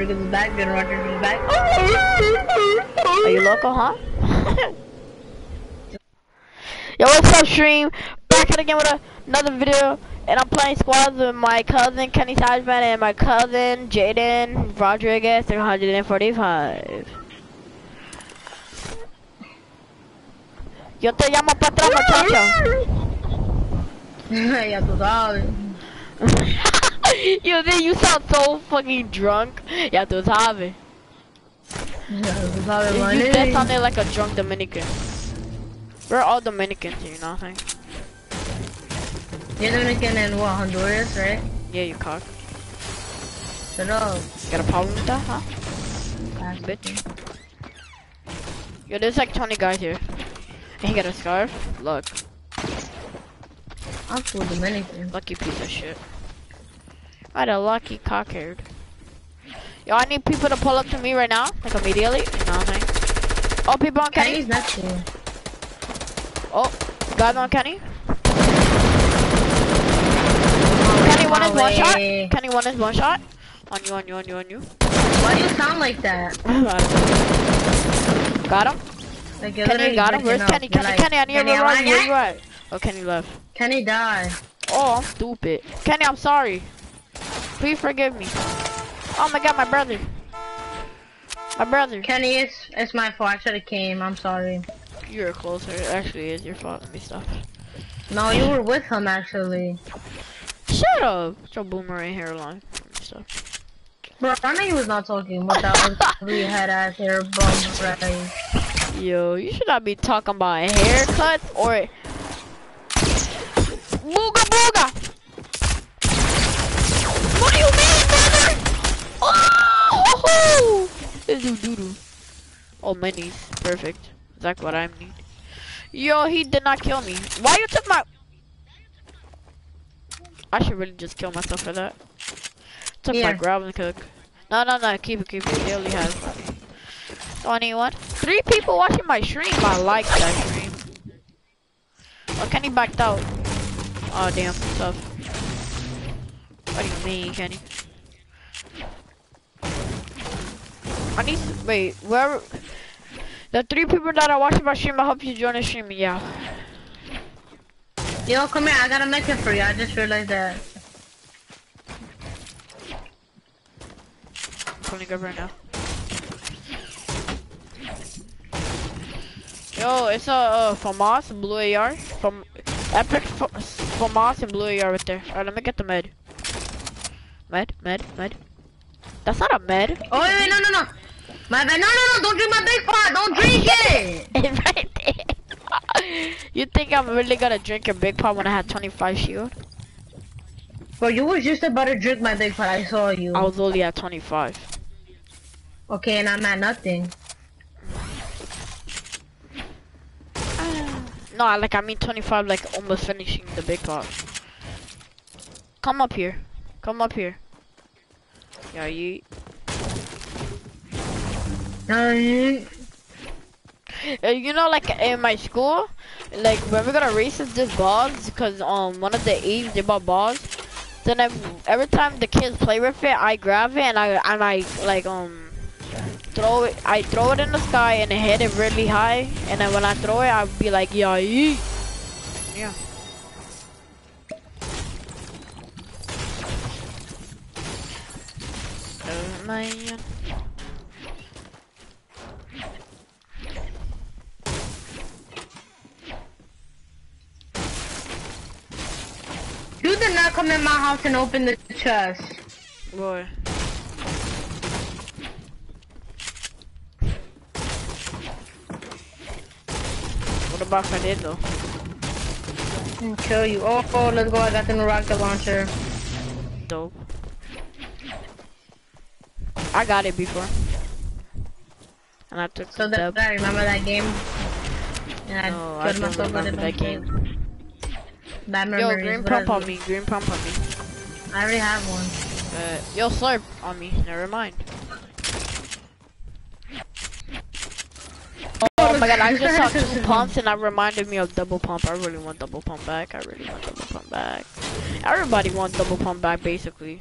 Rodriguez is back. Jordan Rodriguez is back. Are you local, huh? Yo, what's up, stream? Back at again with a, another video, and I'm playing squads with my cousin Kenny Tajman and my cousin Jaden Rodriguez 345. Yo te llamo para atrás, muchacho. ya tú sabes. Yo, then you sound so fucking drunk. Ya tú sabes. Ya tú sabes, You, that sounded like a drunk Dominican. We're all Dominicans you know what I'm saying? You're Dominican and what, Honduras, right? Yeah, you cock. Shut up. Got a problem with that, huh? Ah, Bitch. Yo, there's like 20 guys here. And he got a scarf. Look, I'm full Dominican. lucky piece of shit. I had a lucky cock-haired. Yo, I need people to pull up to me right now, like immediately. You know what I'm saying? Oh, people on Kenny. Kenny's next to you. Oh, guys on Kenny. Kenny one is one shot. Kenny one is one shot. On you, on you, on you, on you. Why do you sound like that? got him. Like Kenny got him. Where's up. Kenny? You're Kenny, like, Kenny, I need Kenny, I revive that? Right. Oh, Kenny left. Kenny died. Oh, I'm stupid. Kenny, I'm sorry. Please forgive me. Oh my god, my brother. My brother. Kenny, it's it's my fault. I should have came. I'm sorry. You were closer. It actually is your fault. Let me stop. No, you were with him actually. Shut up. It's your boomerang hairline. Stop. Bro, I know he was not talking with that ugly head ass hair bum right. Yo, you should not be talking about haircuts or booga booga. What do you mean, brother? Oh, is doo doo. Oh, minis, perfect. Exactly what I need. Yo, he did not kill me. Why you took my? I should really just kill myself for that. Took my Here. grappling hook. No, no, no, keep it, keep it. He only has 21. Three people watching my stream. I like that stream. Oh, Kenny backed out. Oh, damn. Tough. What do you mean, Kenny? I need to, wait, where, the three people that are watching my stream, I hope you join the stream, yeah. Yo, come here. I got a method for you. I just realized that. I'm pulling up right now. Yo, it's a uh, FAMAS and blue AR from Epic FAMAS and blue AR right there. Alright, let me get the med. Med, med, med. That's not a med. Oh wait, wait, no, no, no. My bad. No, no, no. Don't drink my big pot. Don't drink it. Right there. you think I'm really gonna drink your big pot when I had 25 shield? Bro, you was just about to drink my big pot. I saw you. I was only at 25. Okay, and I'm at nothing. No, like I mean 25, like almost finishing the big pot. Come up here. Come up here. Yeah, you. Uh, you- you know, like in my school, like when we're gonna race with this balls, because um one of the Eves they bought balls. Then I, every time the kids play with it, I grab it and I and I like um throw it. I throw it in the sky and it hit it really high. And then when I throw it, I'll be like, yeah, yeet. yeah. Man. you did not come in my house and open the chest. Boy. What about if I did though? And kill you. Oh, oh, let's go. I got the new rocket launcher. Dope. I got it before. And I took So the that. I remember that game. And I No, I killed don't remember that on game. Bad Yo, green pump on me, green pump on me. I already have one. Uh, yo, slurp on me, never mind. Oh my god, I just saw two pumps and that reminded me of double pump. I really want double pump back. I really want double pump back. Everybody wants double pump back, basically.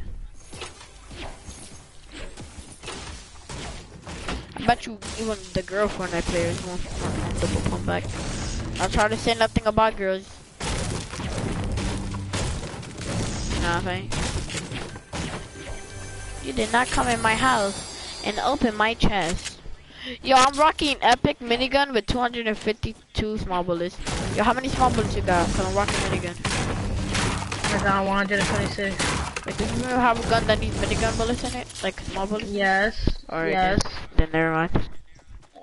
Bet you even the girlfriend I play is more comfortable come back. I'll try to say nothing about girls. Nothing. You did not come in my house and open my chest. Yo, I'm rocking epic minigun with 252 small bullets. Yo, how many small bullets you got? Cause I'm rocking minigun. I got 126. Like, do you have a gun that needs minigun bullets in it? Like small bullets? Yes. Alright, yes. Then, then never mind.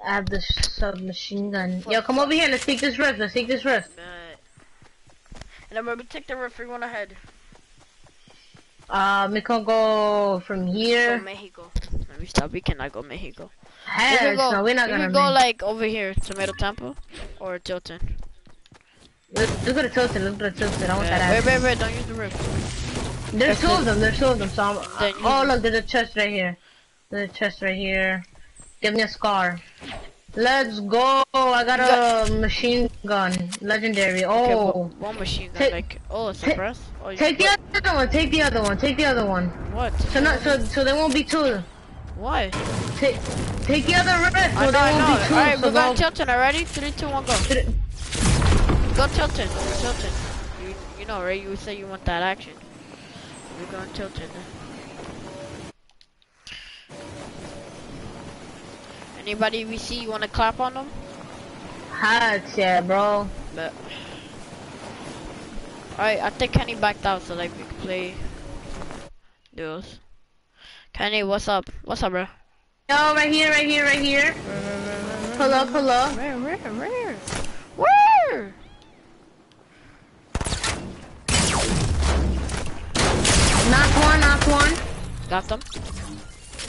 I have the submachine gun. Yo, come over here. Let's take this rift. Let's take this rift. And I'm gonna take the referee one ahead. Um, we can go from Go here. Mexico. Let me stop. We cannot go Mexico. We can go, no, we're not we gonna can go like over here, Tomato Temple or Tilton. Let's, let's go to Tilted. Let's go to Tilted. I want Yeah. that ass. wait, wait! wait, Don't use the roof. There's two of them. There's two of them. So I'm, Then you- oh look, there's a chest right here. There's a chest right here. Give me a scar. Let's go. I got a machine gun. Legendary. Okay, Oh. one, one machine gun, Take- like oh, take- suppress. Oh, Take the what? other one. Take the other one. Take the other one. What? So not so so there won't be two. Why? Take take the other rift. So I know, there I won't know. be two. Alright, so we're going go- Tilton already. Three, two, one, go. Th- Go Tilton. Tilton. You, you know, right? You say you want that action. We're going Tilton. Anybody we see, you want to clap on them? Hats, yeah, bro. But Alright, I think Kenny backed out so like we can play duos. Kenny, what's up? What's up, bro? Yo, right here, right here, right here. Pull up. Where, where, where? Where? Knock one, knock one. Got them?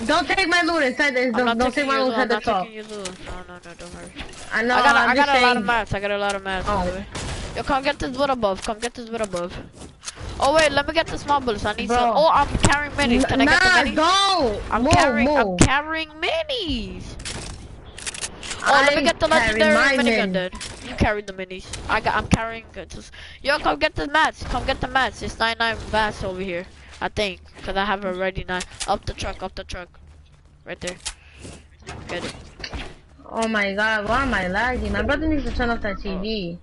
Don't take my loot inside the. I'm Don't, don't take my loot inside the not shop. taking your loot. No, no, no, don't worry. I know. I got, I'm I got a lot of mats. I got a lot of mats. Oh. by the oh. way. Yo, come get this wood above. Come get this wood above. Oh wait, let me get the small bullets. I need Bro. some. Oh, I'm carrying minis. Can I nah, get the minis? don't. I'm move, carrying. move. I'm carrying minis. Oh, let me get the legendary minigun min. then. You carry the minis. I got. I'm carrying. Just, yo, come get the mats. Come get the mats. It's 99 mats over here. I think, cause I have a already nine. Up the truck. Up the truck. Right there. Get it. Oh my god, why am I lagging? My brother needs to turn off that TV.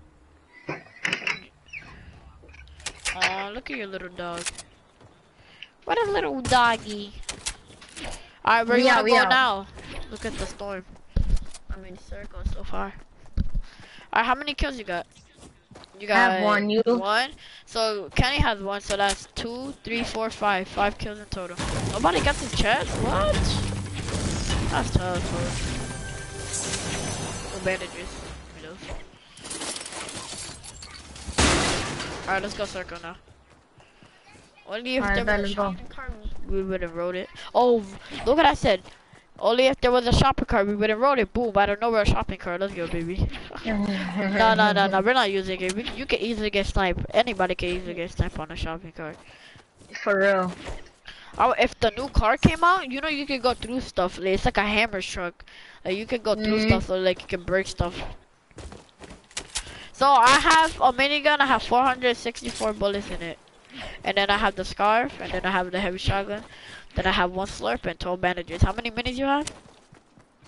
Oh, look at your little dog. What a little doggy. Alright, where We you out, go out. now? Look at the storm. I mean, circle so far. Alright, how many kills you got? You got have one, you? One. So Kenny has one, so that's two, three, four, five. Five kills in total. Nobody got this chest? What? That's tough, bro. No bandages. Give me those. Alright, let's go circle now. Only if Alright, there bet, was a let's go. shopping cart, we would have rode it. Oh, look what I said. Only if there was a shopping cart, we would have rode it. Boom, out of nowhere, a shopping cart. Let's go, baby. no, no, no, no, we're not using it. We, you can easily get sniped. Anybody can easily get sniped on a shopping cart. For real. Oh, if the new car came out, you know you can go through stuff. Like, It's like a hammer truck. Like you can go through Mhm. stuff, so like you can break stuff. So I have a minigun. I have 464 bullets in it, and then I have the scarf, and then I have the heavy shotgun. Then I have one slurp and 12 bandages. How many minis you have?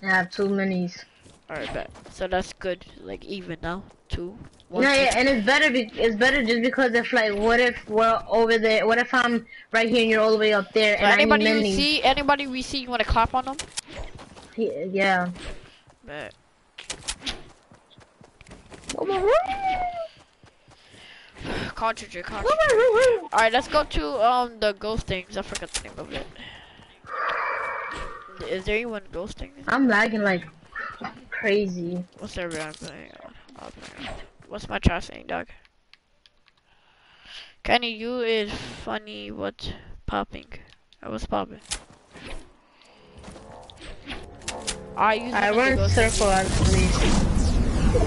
I have two minis. Alright, bet. So that's good. Like even now, two. One, No, two. yeah, and it's better. Be it's better just because if like, what if we're over there? What if I'm right here and you're all the way up there? So and anybody I we need minis? see, anybody we see, you wanna clap on them? Yeah. Bet. Cartridge, cartridge. Alright, let's go to um the ghost things. I forgot the name of it. Is there anyone ghosting? I'm lagging like crazy. What's server I'm playing on? I'll play on. What's my chat saying, dog? Kenny, you is funny. What popping? I was popping. I use I run circle at least.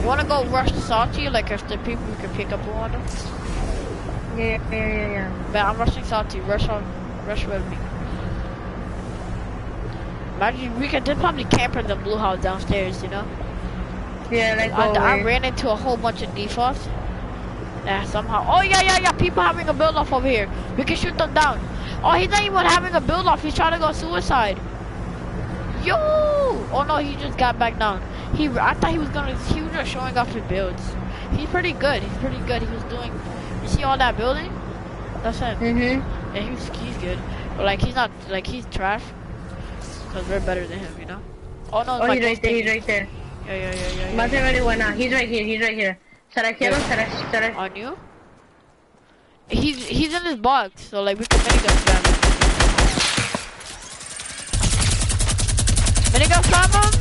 Wanna go rush the Salty? Like if the people can pick up on them? Yeah, yeah, yeah, yeah. But I'm rushing Salty. Rush on, rush with me. Imagine we could just probably camper the blue house downstairs, you know? Yeah, like I, I ran into a whole bunch of defaults. Yeah, somehow. Oh yeah, yeah, yeah. People having a build off over here. We can shoot them down. Oh, he's not even having a build off. He's trying to go suicide. Yo, Oh no, he just got back down. He, I thought he was gonna. He was just showing off his builds. He's pretty good. He's pretty good. He was doing. You see all that building? That's him. Mm-hmm. Yeah, he's he's good. But like he's not like he's trash. Cause we're better than him, you know. Oh no, Oh, he's right there. He's right there. Yeah, yeah, yeah, yeah. yeah. Already went out. He's right here. He's right here. Should I kill him? Should I? Should I? On you? He's he's in this box, so like we can minigun spam Minigun spam him?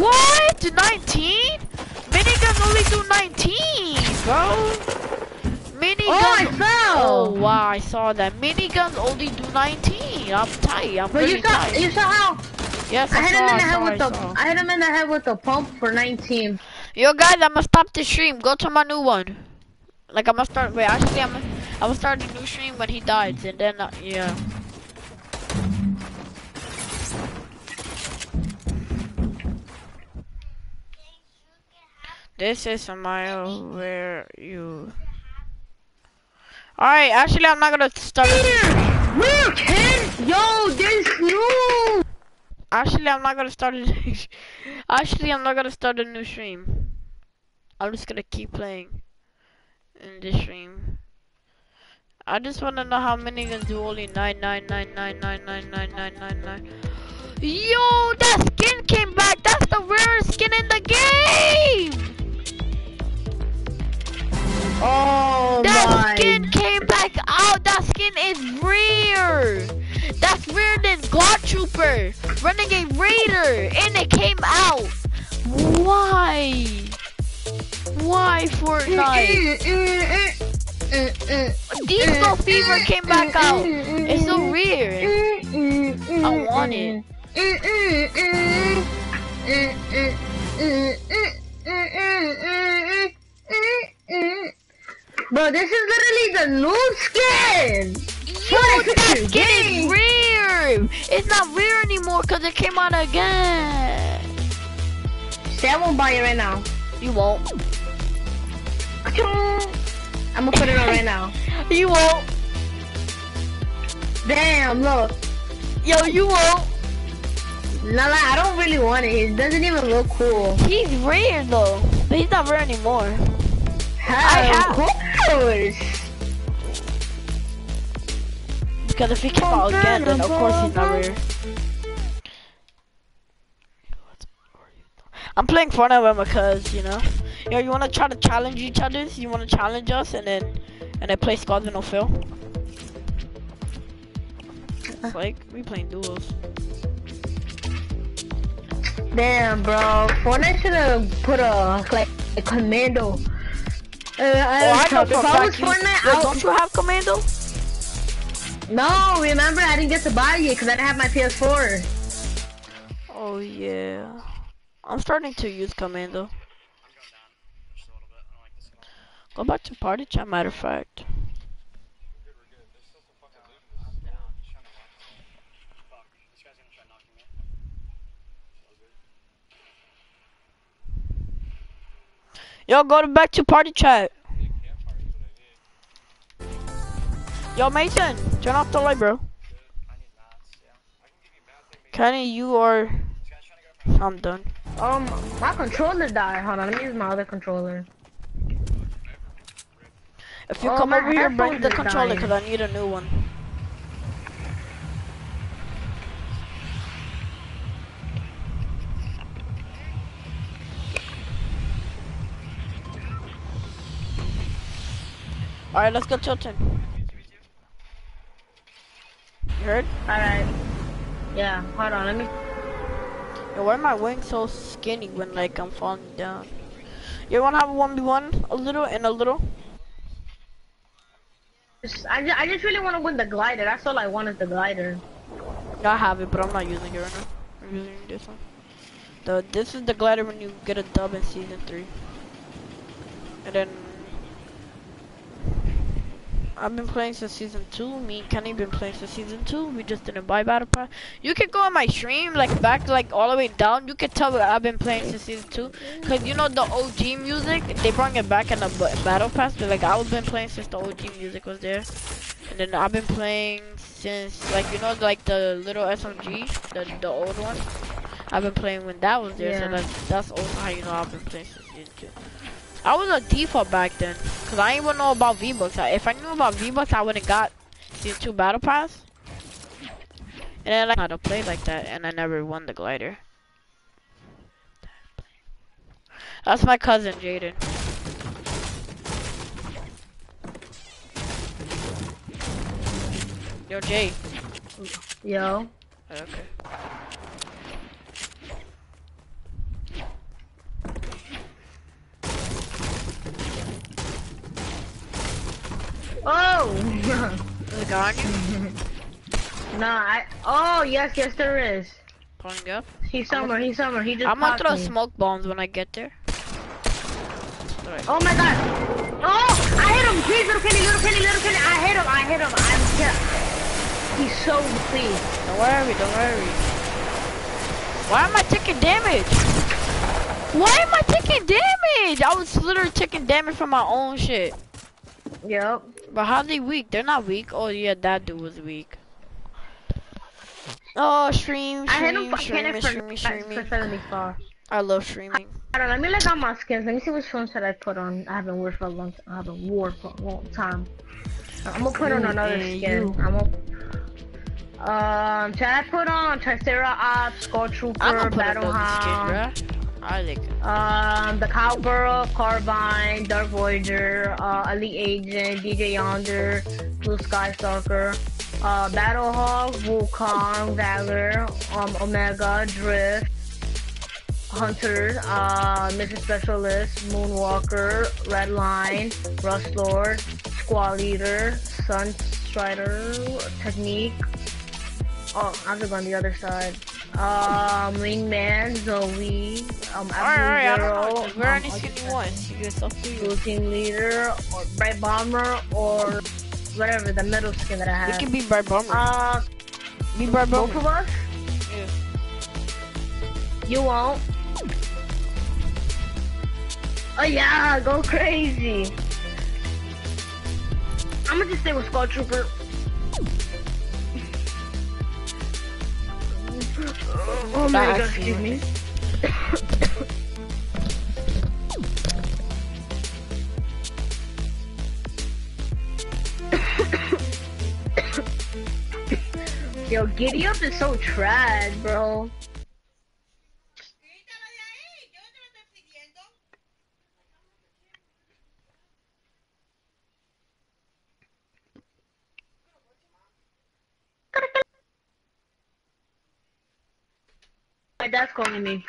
What? 19? Miniguns only do 19, bro. Minigun. Oh, I fell. Oh wow, I saw that. Miniguns only do 19. I'm tight. I'm But really you saw, tight. you saw how yes, I I, hit saw, him in I the head with I the saw. I hit him in the head with the pump for 19. Yo guys, I'm gonna stop the stream. Go to my new one. Like I'm gonna start. Wait, actually, I'm gonna, I'm gonna start a new stream when he dies, and then uh, yeah. This is a mile where you. All right, actually, I'm not gonna start. A, Where kid? Yo, there's no. actually, I'm not gonna start. A, actually, I'm not gonna start a new stream. I'm just gonna keep playing in this stream. I just want to know how many guns do only nine, nine, nine, nine, nine, nine, nine, nine, nine. Yo, that skin came back. That's the rarest skin in the game. Oh that my. skin came back out. That skin is rare. That's rarer than Ghoul Trooper, Renegade Raider, and it came out. Why? Why eh, eh, Fortnite? Eh, Disco Fever came back out. It's so rare. I want it. Bro, this is literally the new skin. Yo, that skin game? is rare. It's not rare anymore because it came out again. Say I won't buy it right now. You won't. I'm gonna put it on right now. You won't. Damn, look. Yo, you won't. No, like, I don't really want it. It doesn't even look cool. He's rare though, but he's not rare anymore. Hell, have- of course. Because if he came out again, then of course he's not rare. I'm playing Fortnite with my cuz, you know. Yo, you wanna try to challenge each other? You wanna challenge us and then and then play squads with no fail? Like we playing duels. Damn, bro. Fortnite should have put a like a commando. Uh, Oh, I know if for was fact you. Fortnite, Yo, I don't you have commando? No, remember I didn't get to buy it because I didn't have my PS4. Oh yeah. I'm starting to use commando. Go back to party chat, matter of fact. Yo, go to back to party chat. Yo, Mason, turn off the light, bro. Kenny, you are. I'm done. Um, my controller died. Hold on, let me use my other controller. If you Oh, come over here, bring the controller because I need a new one. Alright, let's go Tilton. You heard? Alright. Yeah, hold on, let me. Yo, why are my wings so skinny when like I'm falling down? You wanna have a 1v1? A little and a little? I, just, I just really want to win the glider. That's all I want is the glider. I have it, but I'm not using it right now. I'm using this one. The this is the glider when you get a dub in season three. And then I've been playing since season two. Me and Kenny been playing since season two. We just didn't buy battle pass. You can go on my stream, like back, like all the way down. You can tell that I've been playing since season two. Cause you know the OG music, they brought it back in the battle pass. But like I've been playing since the OG music was there. And then I've been playing since like you know like the little SMG, the the old one. I've been playing when that was there. Yeah. So that's that's also how you know I've been playing since season two. I was a default back then, cause I didn't even know about V-Bucks. If I knew about V-Bucks, I would've got these two battle pass. And then I how to play like that, and I never won the glider. That's my cousin, Jaden. Yo, Jay. Yo. Okay. Oh! Is it gone? no, I. Oh, yes, yes, there is. Pulling up? He's somewhere, he's somewhere. He just I'm gonna throw me. smoke bombs when I get there. Right. Oh my god! Oh! I hit him! Please, little Kenny, little Kenny, little Kenny! I hit him, I hit him! I'm He's so please. Don't worry, don't worry. Why am I taking damage? Why am I taking damage? I was literally taking damage from my own shit. Yep. But how they weak? They're not weak. Oh yeah, that dude was weak. Oh, stream, stream, stream, stream, stream, stream. I love streaming. I don't know, let me look at my skins. Let me see which ones should I put on. I haven't worn for a long time. I haven't worn for a long time. I'm gonna put on another skin. I'm gonna um, should I put on Tricera Ops, Skull Trooper, Battle Hound? I like it. Um, the Cowgirl, Carbide, Dark Voyager, uh, Elite Agent, DJ Yonder, Blue Sky Stalker, uh, Battlehawk, Wukong, Valor, um, Omega, Drift, Hunter, uh, Mission Specialist, Moonwalker, Red Line, Rust Lord, Squad Leader, Sun Strider, Technique. Oh, I have to on the other side. Um, Wingman, Zoey, um, alright, alright, I don't know. Where um, any skin you get stuff to you. Team Leader, or Bright Bomber, or whatever, the middle skin that I have. We can be Bright Bomber. Uh, be Bright Bomber. Both of us? Yeah. You won't. Oh yeah, go crazy. I'm gonna just stay with Skull Trooper. Oh my god, excuse me. Yo, Giddy Up is so trash, bro. My dad's calling me.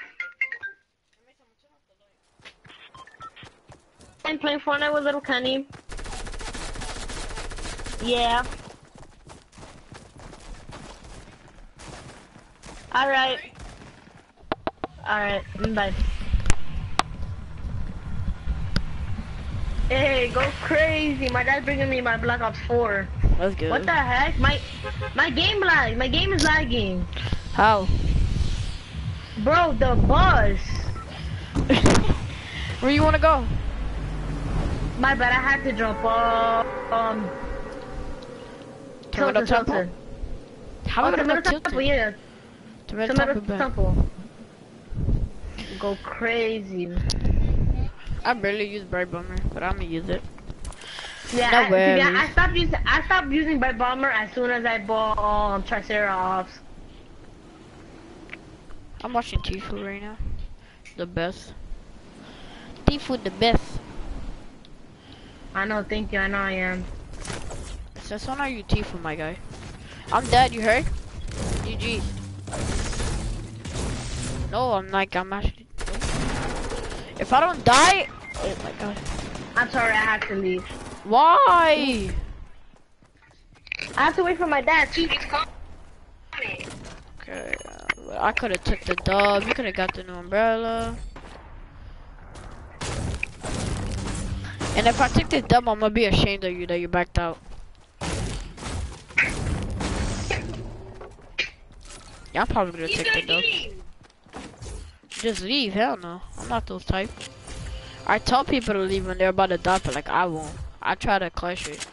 I'm playing Fortnite with little Kenny. Yeah. Alright. Alright, bye. Hey, go crazy. My dad's bringing me my Black Ops 4. That's good. What the heck? My my game lag. My game is lagging. How? Bro, the bus. Where you wanna go? My bad, I had to jump off. Um. Tomato Temple. How oh, Tomato Temple? Temple? Yeah. Tomato, Tomato Temple. Temple. Go crazy. I barely use Bright Bomber, but I'm gonna use it. Yeah, no I, yeah, I stopped using I stopped using Bright Bomber as soon as I bought um Tricera Ops. I'm watching Tfue right now. The best. Tfue the best. I know, thank you, I know I am. Since when are you Tfue, my guy? I'm dead, you heard? GG. No, I'm like, I'm actually... If I don't die... Oh my god. I'm sorry, I have to leave. Why? I have to wait for my dad. He's coming. Okay. I could have took the dub. You could have got the new umbrella. And if I took the dub, I'm gonna be ashamed of you that you backed out. Yeah, I'm probably gonna take the dub. Just leave? Hell no. I'm not those type. I tell people to leave when they're about to die, but like I won't. I try to clutch it.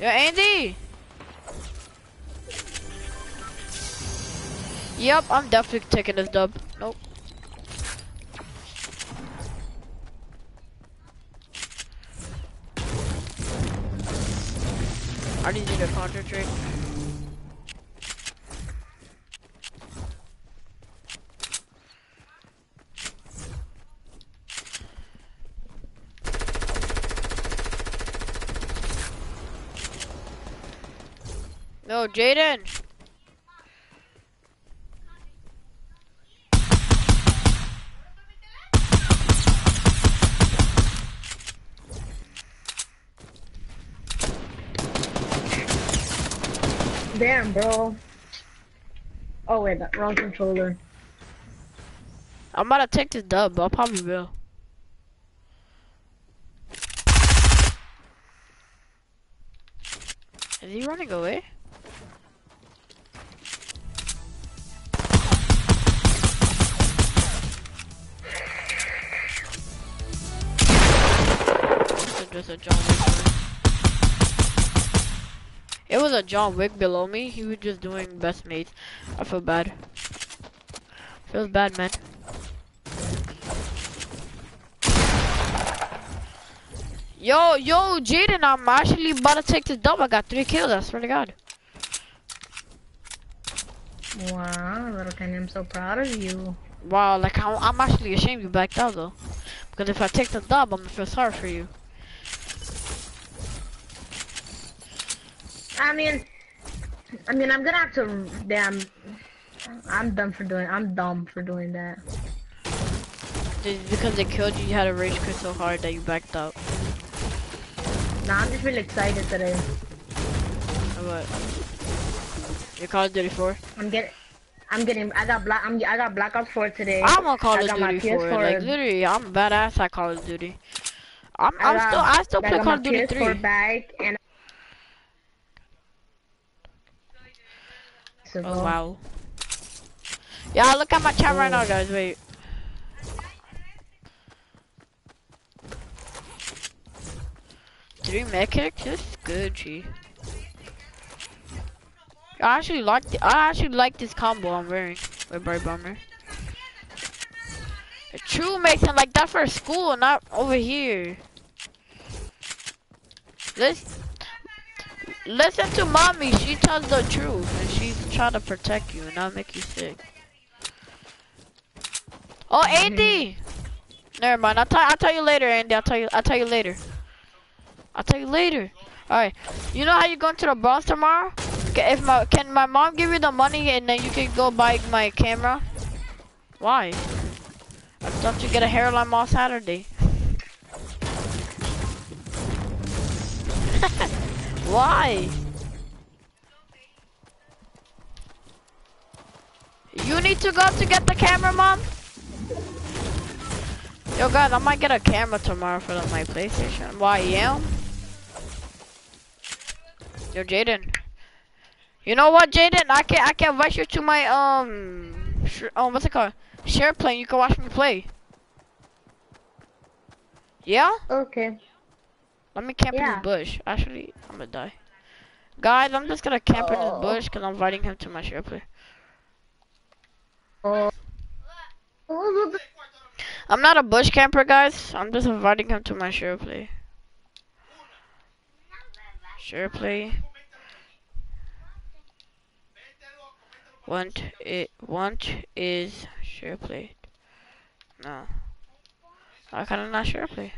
Yo, Andy! Yep, I'm definitely taking this dub. Nope. I need you to concentrate. No, Jaden. Damn, bro. Oh wait, that wrong controller. I'm about to take this dub. I probably will. Is he running away? Just a John Wick. It was a John Wick below me. He was just doing best mates. I feel bad. Feels bad, man. Yo, yo, Jaden, I'm actually about to take this dub. I got three kills, I swear to God. Wow, little Kenny, I'm so proud of you. Wow, like, I'm, I'm actually ashamed you backed out, though. Because if I take the dub, I'm gonna feel sorry for you. I mean, I mean, I'm gonna have to. Damn, I'm dumb for doing. I'm dumb for doing that. Just because they killed you, you had to rage quit so hard that you backed out. Nah, I'm just really excited today. What? Your Call of Duty 4? I'm getting. I'm getting. I got black. I'm. I got Black Ops 4 today. I'm on Call I of Duty 4. PS4. Like, literally, I'm badass at Call of Duty. I'm, I'm got- still, I still I play Call of Duty PS4 3. bag and. Oh, wow. Yeah, look at my chat right now, guys. Wait. Three mechanics? This is good, G. I actually like the, I actually like this combo I'm wearing with Bright Bomber. A true Mason like that for school, not over here. Listen, listen to mommy. She tells the truth, and she's trying to protect you and not make you sick. Oh, mm-hmm. Andy. Never mind. I'll tell. I'll tell you later, Andy. I'll tell you. I'll tell you later. I'll tell you later. All right. You know how you're going to the Bronx tomorrow? If my can my mom give you the money and then you can go buy my camera? Why? I thought you get a hairline on Saturday. Why? You need to go to get the camera, mom. Yo, guys, I might get a camera tomorrow for my PlayStation. Why, yeah? Yo, Jaden. You know what, Jaden? I can I can invite you to my um, um, what's it called? Share play. You can watch me play. Yeah? Okay. Let me camp in Yeah. this bush. Actually, I'm gonna die. Guys, I'm just gonna camp in this Oh. bush because I'm inviting him to my share play. Oh. I'm not a bush camper, guys. I'm just inviting him to my share play. Share play. Want it? Want is share play. No. I kind of not sure play?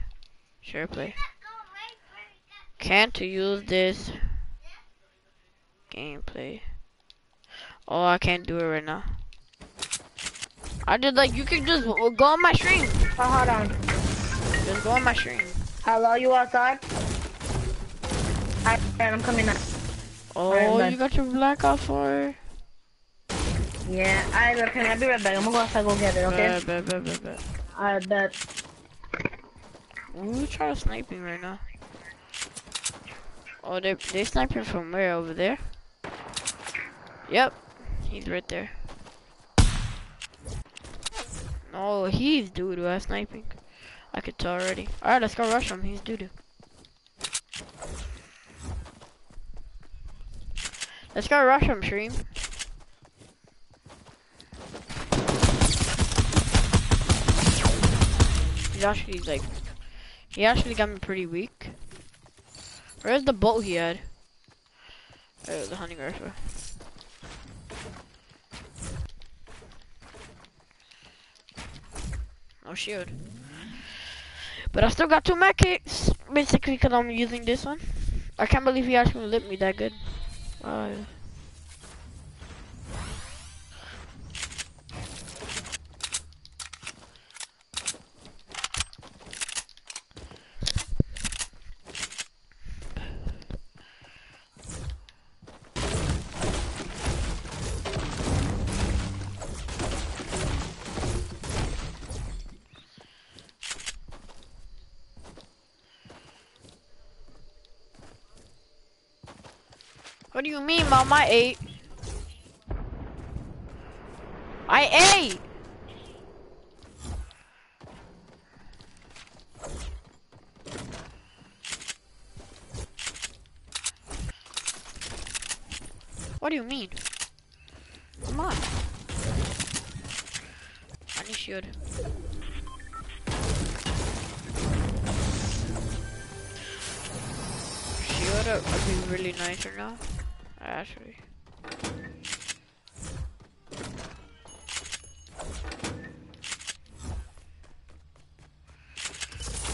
share play. Can't use this gameplay. Oh, I can't do it right now. I did like you can just go on my stream. Oh, hold on. Just go on my stream. Hello, you outside? Alright, I'm coming up. Oh, you got your Black Ops 4 Yeah, I look, can I be right back? I'm gonna go outside go get it, okay? Bet, bet, bet, bet, bet. I bet. Who try to snipe me right now? Oh, they—they're sniping from where over there? Yep, he's right there. Oh, he's doo doo at sniping. I could tell already. Alright, let's go rush him. He's doo doo. Let's go rush him, Stream. He's actually like, he actually got me pretty weak. Where's the boat he had? Oh, the hunting rifle. No shield. But I still got two med kits, basically, because I'm using this one. I can't believe he actually lit me that good. Uh, What do you mean, Mom? I ate. I ate! What do you mean? Come on. I need shield. Shield would be really nice right now actually.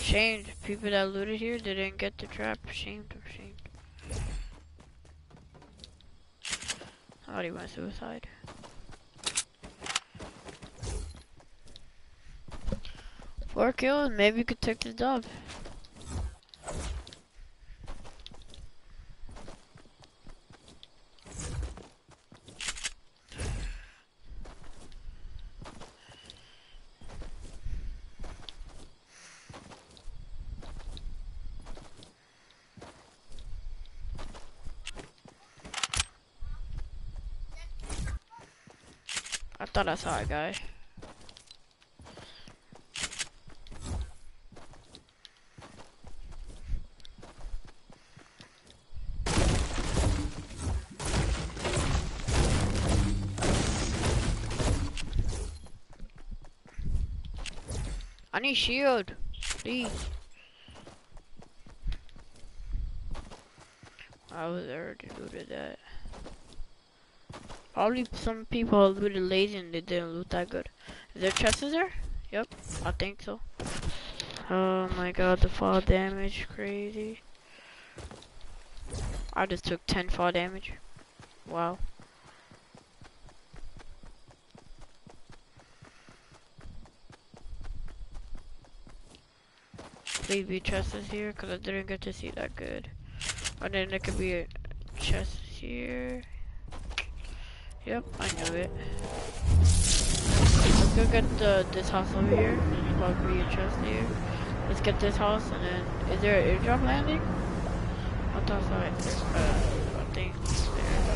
Shamed. People that looted here, didn't get the trap. Shamed, I'm shamed. Somebody went suicide. Four kills, maybe you could take the dub. Thought I saw a guy. I need shield, please. I was already looted that. Probably some people are really lazy and they didn't loot that good. Is there chests there? Yep, I think so. Oh my god, the fall damage, crazy. I just took 10 fall damage. Wow. Please be chests here, because I didn't get to see that good. And then there could be a chest here. Yep, I knew it. Let's go get the, this house over here. There's probably a chest here. Let's get this house and then, is there an airdrop landing? I thought so. Uh, I think there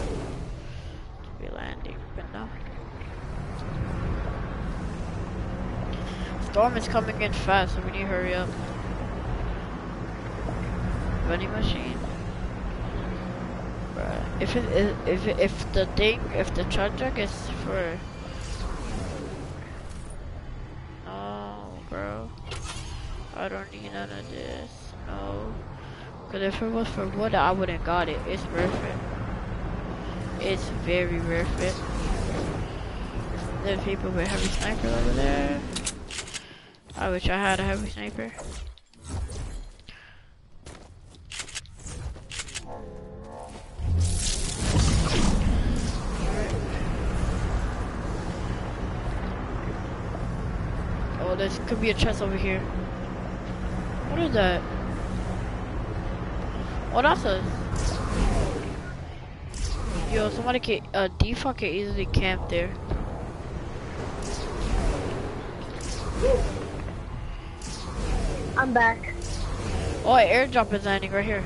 to be landing, but no. Storm is coming in fast, so we need to hurry up. Vending machine. If it if if the thing if the charger is for no bro. I don't need none of this. No. Because if it was for wood I wouldn't got it. It's worth it. It's very worth it. There's people with heavy sniper over there. I wish I had a heavy sniper there could be a chest over here. What is that? Oh, that's a... Yo, somebody can, uh, default can easily camp there. I'm back. Oh, an airdrop is landing right here.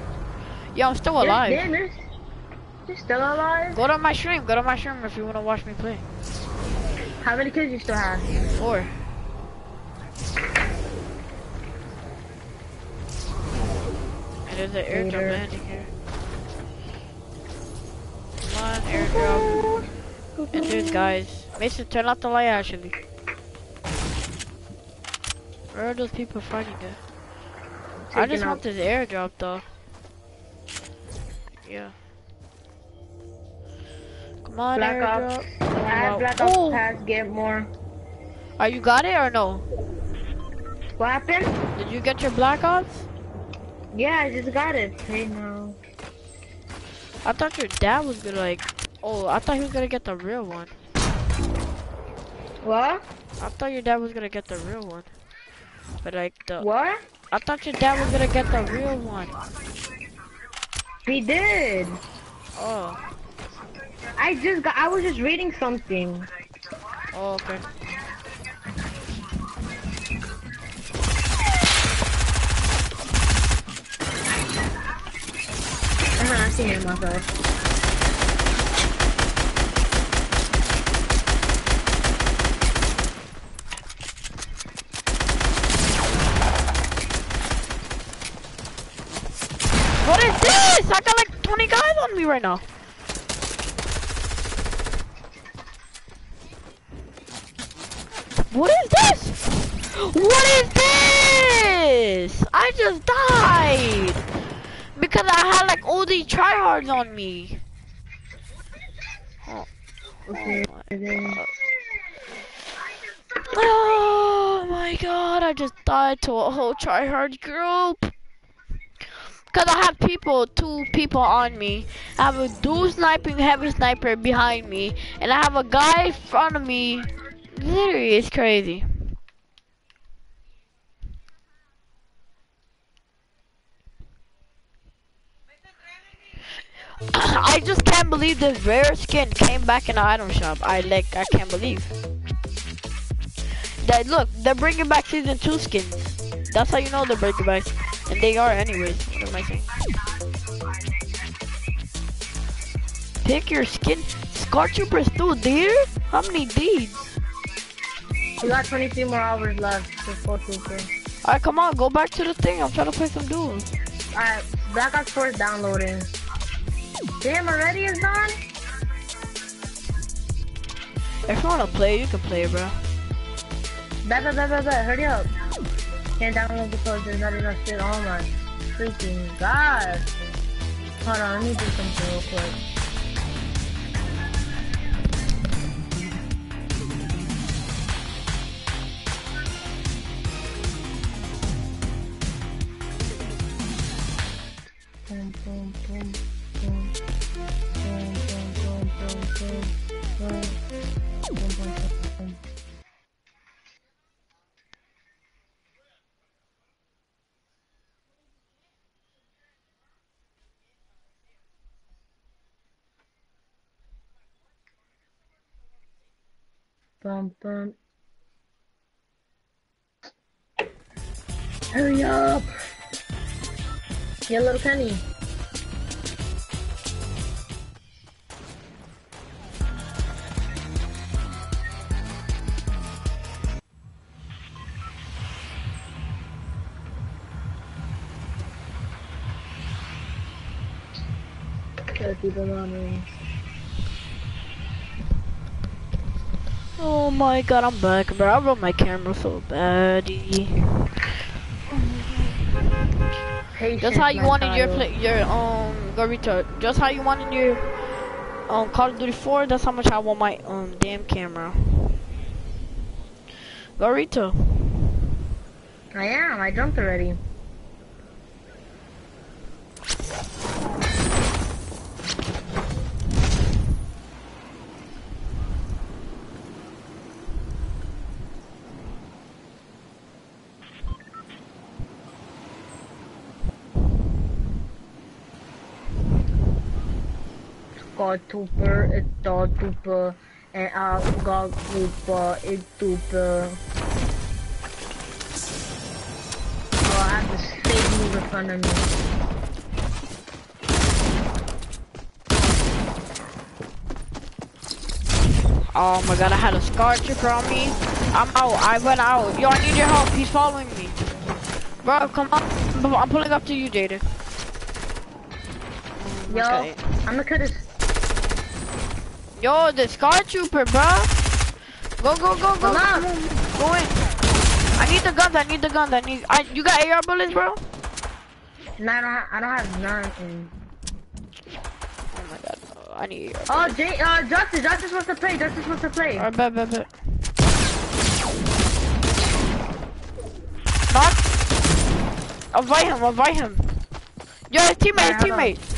Yeah, I'm still alive. Damn, you're, you're still alive? Go to my stream. Go to my stream if you want to watch me play. How many kills you still have? Four. There's an airdrop landing here. Come on, airdrop. And there's guys. Mason, turn off the light actually. Where are those people fighting at? I just out- want this airdrop though. Yeah. Come on, Black airdrop. Ops. I have Black Ops Oh, Pass, get more. are you got it or no? What happened? Did you get your Black Ops? Yeah, I just got it. Hey, no. I thought your dad was gonna like. Oh, I thought he was gonna get the real one. What? I thought your dad was gonna get the real one. But like the, What? I thought your dad was gonna get the real one. He did. Oh, I just got, I was just reading something. oh okay. Uh-huh, I seen. What is this? I got like 20 guys on me right now. What is this? What is this? I just I had like all these tryhards on me. Oh. Oh, oh my god, I just died to a whole tryhard group. Cause I have people, two people on me. I have a dual sniping heavy sniper behind me, and I have a guy in front of me. Literally, it's crazy. I just can't believe this rare skin came back in the item shop. I like, I can't believe. That look, they're bringing back season two skins. That's how you know they're bringing back, and they are anyways. What am I saying? Pick your skin. Skull Trooper still there? How many deeds? We got 23 more hours left before. Alright, come on, go back to the thing. I'm trying to play some duels. Alright, Black Ops 4 is downloading. Damn, already is done? If you wanna play, you can play, bro. Bet, bet, bet, bet, bet, hurry up. Can't download because there's not enough shit on my freaking god. Hold on, let me do something real quick. Bum, bum. Hurry up! Yeah, little Kenny. Gotta keep him on me. Oh my god, I'm back, bro. I broke my camera so badly. Just how you wanted your play, your um Garita. Just how you wanted your um Call of Duty 4. That's how much I want my um damn camera. Garita. I am. I jumped already. Kotooper, Ittotooper, and Algagooper, Ittooper. Oh, I have this fake move in front of me. Oh my god, I had a skull trooper on me. I'm out, I went out. Yo, I need your help, he's following me. Bro, come on. I'm pulling up to you, Jaden. Yo, okay. I'm gonna cut his Yo, the skull trooper, bro. Go, go, go, go. On. Go in. I need the guns. I need the guns. I need. I, you got AR bullets, bro? No, I don't have, I don't have nothing. Oh my god. Oh, I need AR. Oh, Jay, uh, Justice, Justice wants to play, Justice wants to play. Alright, bet, bet, bet. Knock. Avoid him, avoid him. Yo, his teammate, his teammate.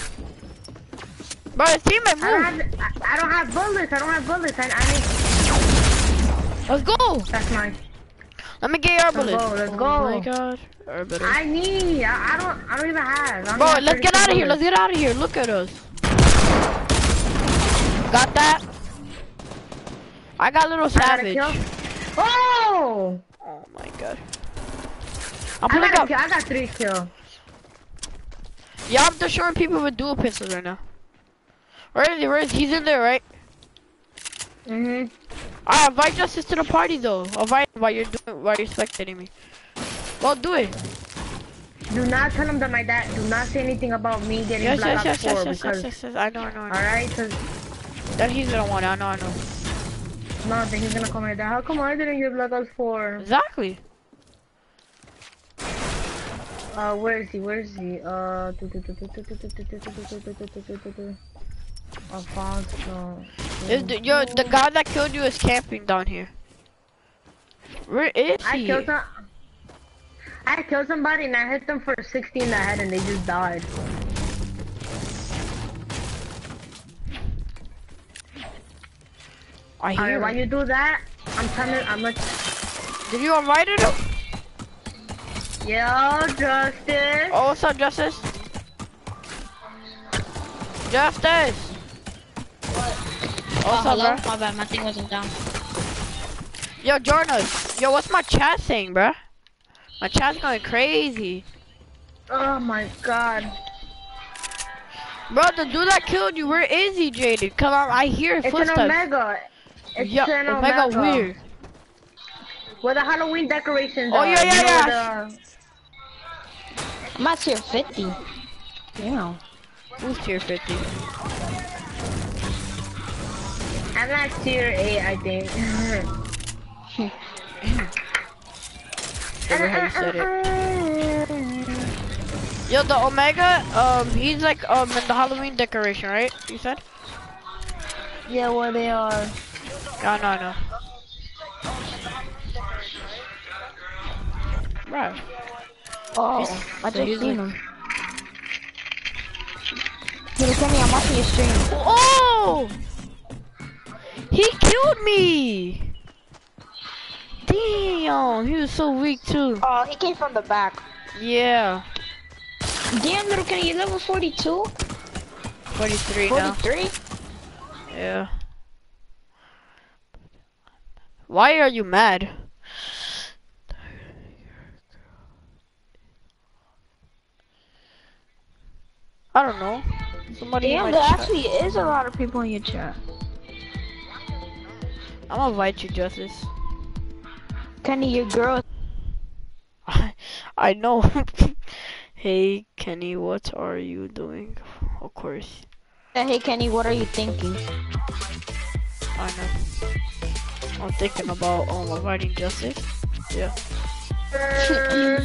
Bro, his teammate, I don't move. have, I, I don't have bullets, I don't have bullets, I, I need, Let's go. that's mine. Let me get AR Let's go, let's Oh my god. I need, I, I don't, I don't even have. I only Bro, have let's get out of here. Let's get out of here. Look at us. Got that? I got a little I got a savage. kill. Oh! Oh my god. I'm I pulling got, a up. kill. I got three kills. Yeah, I'm destroying people with dual pistols right now. Where is he? Where is he? He's in there, right? Mm-hmm. I invite Justice to the party though. Invite while you're doing while you're spectating me. Well, do it. Do not tell him that my dad, do not say anything about me getting Yes, Black yes, Ops yes, 4 yes, yes, because, yes, yes, yes. I know, I know, I know. alright, cause, That he's gonna want it. I know, I know. no, then he's gonna call my dad, how come I didn't get Black Ops 4? Exactly. Uh, where is he? Where is he? Uh, Alfonso. Is the, yo, the guy that killed you is camping down here. Where is I he? killed some. I killed somebody and I hit them for 60 in the head and they just died. I hear. while him. you do that, I'm coming. I'm gonna. Did you invite him? Yo, Justice. Oh, what's up, Justice? Justice. Oh, What's up, hello? bro? My bad, my thing wasn't down. Yo, Jordan. Yo, what's my chat saying, bruh? My chat's going crazy. Oh my god. Bro, the dude that killed you, where is he, Jaded? Come on, I hear It's footsteps. an Omega. It's yeah, an Omega, Omega. weird. Where the Halloween decorations Oh, are. yeah, yeah, yeah. the- I'm at tier 50. Damn. Who's tier 50? I'm at tier 8, I think. Never how you said it. Yo, the Omega, um, he's like, um, in the Halloween decoration, right? You said? Yeah, where they are. Yeah, no, no. I. Right. Oh, He's- I just he's seen like- him. Can you tell me I'm watching your stream? Oh! He killed me! Damn, he was so weak too. Oh, he came from the back. Yeah. Damn, little Kenny, you level 42? 43 now. 43? Yeah. Why are you mad? I don't know. Somebody in Damn, my there chat. actually is a lot of people in your chat. I'm gonna invite you, Justice. Kenny, your girl. I, I know. hey, Kenny, what are you doing? Of course, Hey, Kenny, what are you thinking? I know. I'm thinking about um inviting Justice. Yeah.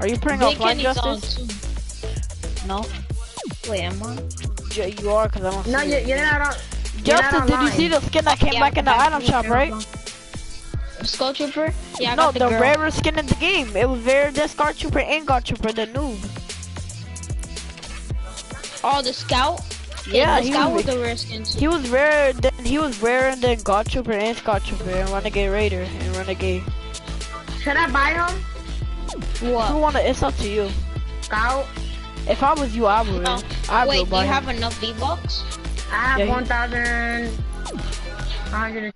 Are you putting Big offline, Justice? No. Wait, am I? Yeah, you are, cause I don't see No, you're, you're not on. You're Justice, did you see the skin that came Yeah, back in the item in shop, the right? Skull Trooper? Yeah, I no, got the, the girl. rarest skin in the game. It was very the Skull Trooper and Ghoul Trooper, the noob. Oh, the Scout? Yeah, the he Scout was, with the rare skin too. he was rare. Than, he was rarer than Ghoul Trooper and Skull Trooper and Renegade Raider and Renegade. Should I buy him? Who What? wanna? It's up to you. Scout. If I was you, I would. Oh, I Wait, would do you him. have enough V-Bucks? I have Yeah, he- 1,100.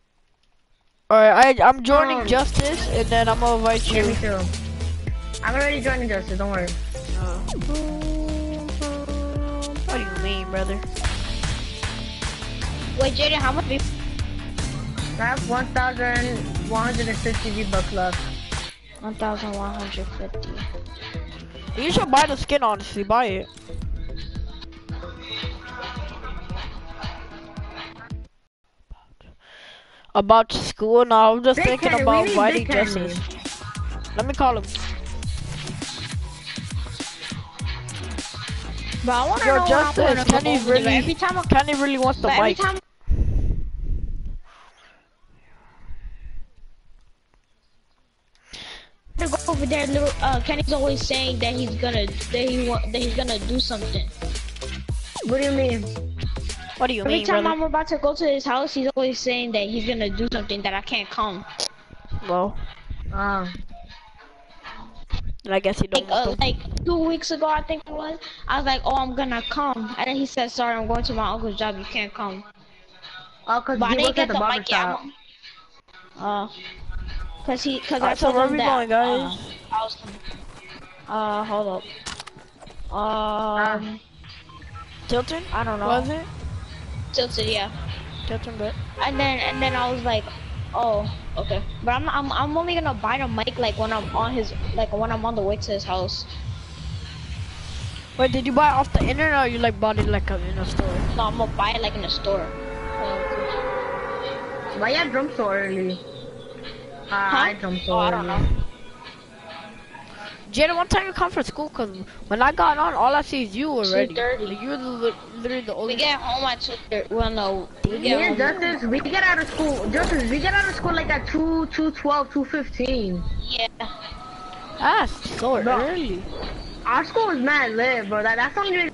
Alright, I I'm joining Um, Justice and then I'm gonna invite you. me too. I'm already joining Justice, don't worry. Uh, what do you mean, brother? Wait, Jaden, how much V- I have 1,160 V-Bucks left. 1,150. You should buy the skin, honestly. Buy it. About school? No, I'm just Big thinking Kenny, about we need Whitey Big Justice. Let me call him. But I wanna know Justice, what I'm Kenny really. Every time I, Kenny really wants the but mic. time I go over there, little uh, Kenny's always saying that he's gonna that he want that he's gonna do something. What do you mean? What do you Every mean, time brother? I'm about to go to his house, he's always saying that he's gonna do something that I can't come. Well, Uh, and I guess he don't Like uh, to. like two weeks ago, I think it was. I was like, oh, I'm gonna come, and then he said, sorry, I'm going to my uncle's job. You can't come. oh, cause But I he didn't works at get the the barber mic yet. shop. Uh, cause he, cause I Alright, so where him we that. going, guys? Uh, I was coming. Uh, hold up. Um, Tilton? I don't know. Was it? Tilted, yeah. Tilton, but And then, and then I was like, oh, okay. But I'm, I'm, I'm only gonna buy the mic like when I'm on his, like when I'm on the way to his house. wait, did you buy it off the internet or you like bought it like in a store? No, I'm gonna buy it like in a store. Why you drum so early? Uh, I drum so Oh, I don't know. Jada, one time you come from school, cause when I got on, all I see is you already. Like, you're the, li- literally the We get home at two thirty. Well, no, we Me get and. Justice, we get out of school. Justice, we get out of school like at 2, 2, 12, 2, 15. Yeah. That's so Bro. early. Our school is mad lit, bro. That, that's the only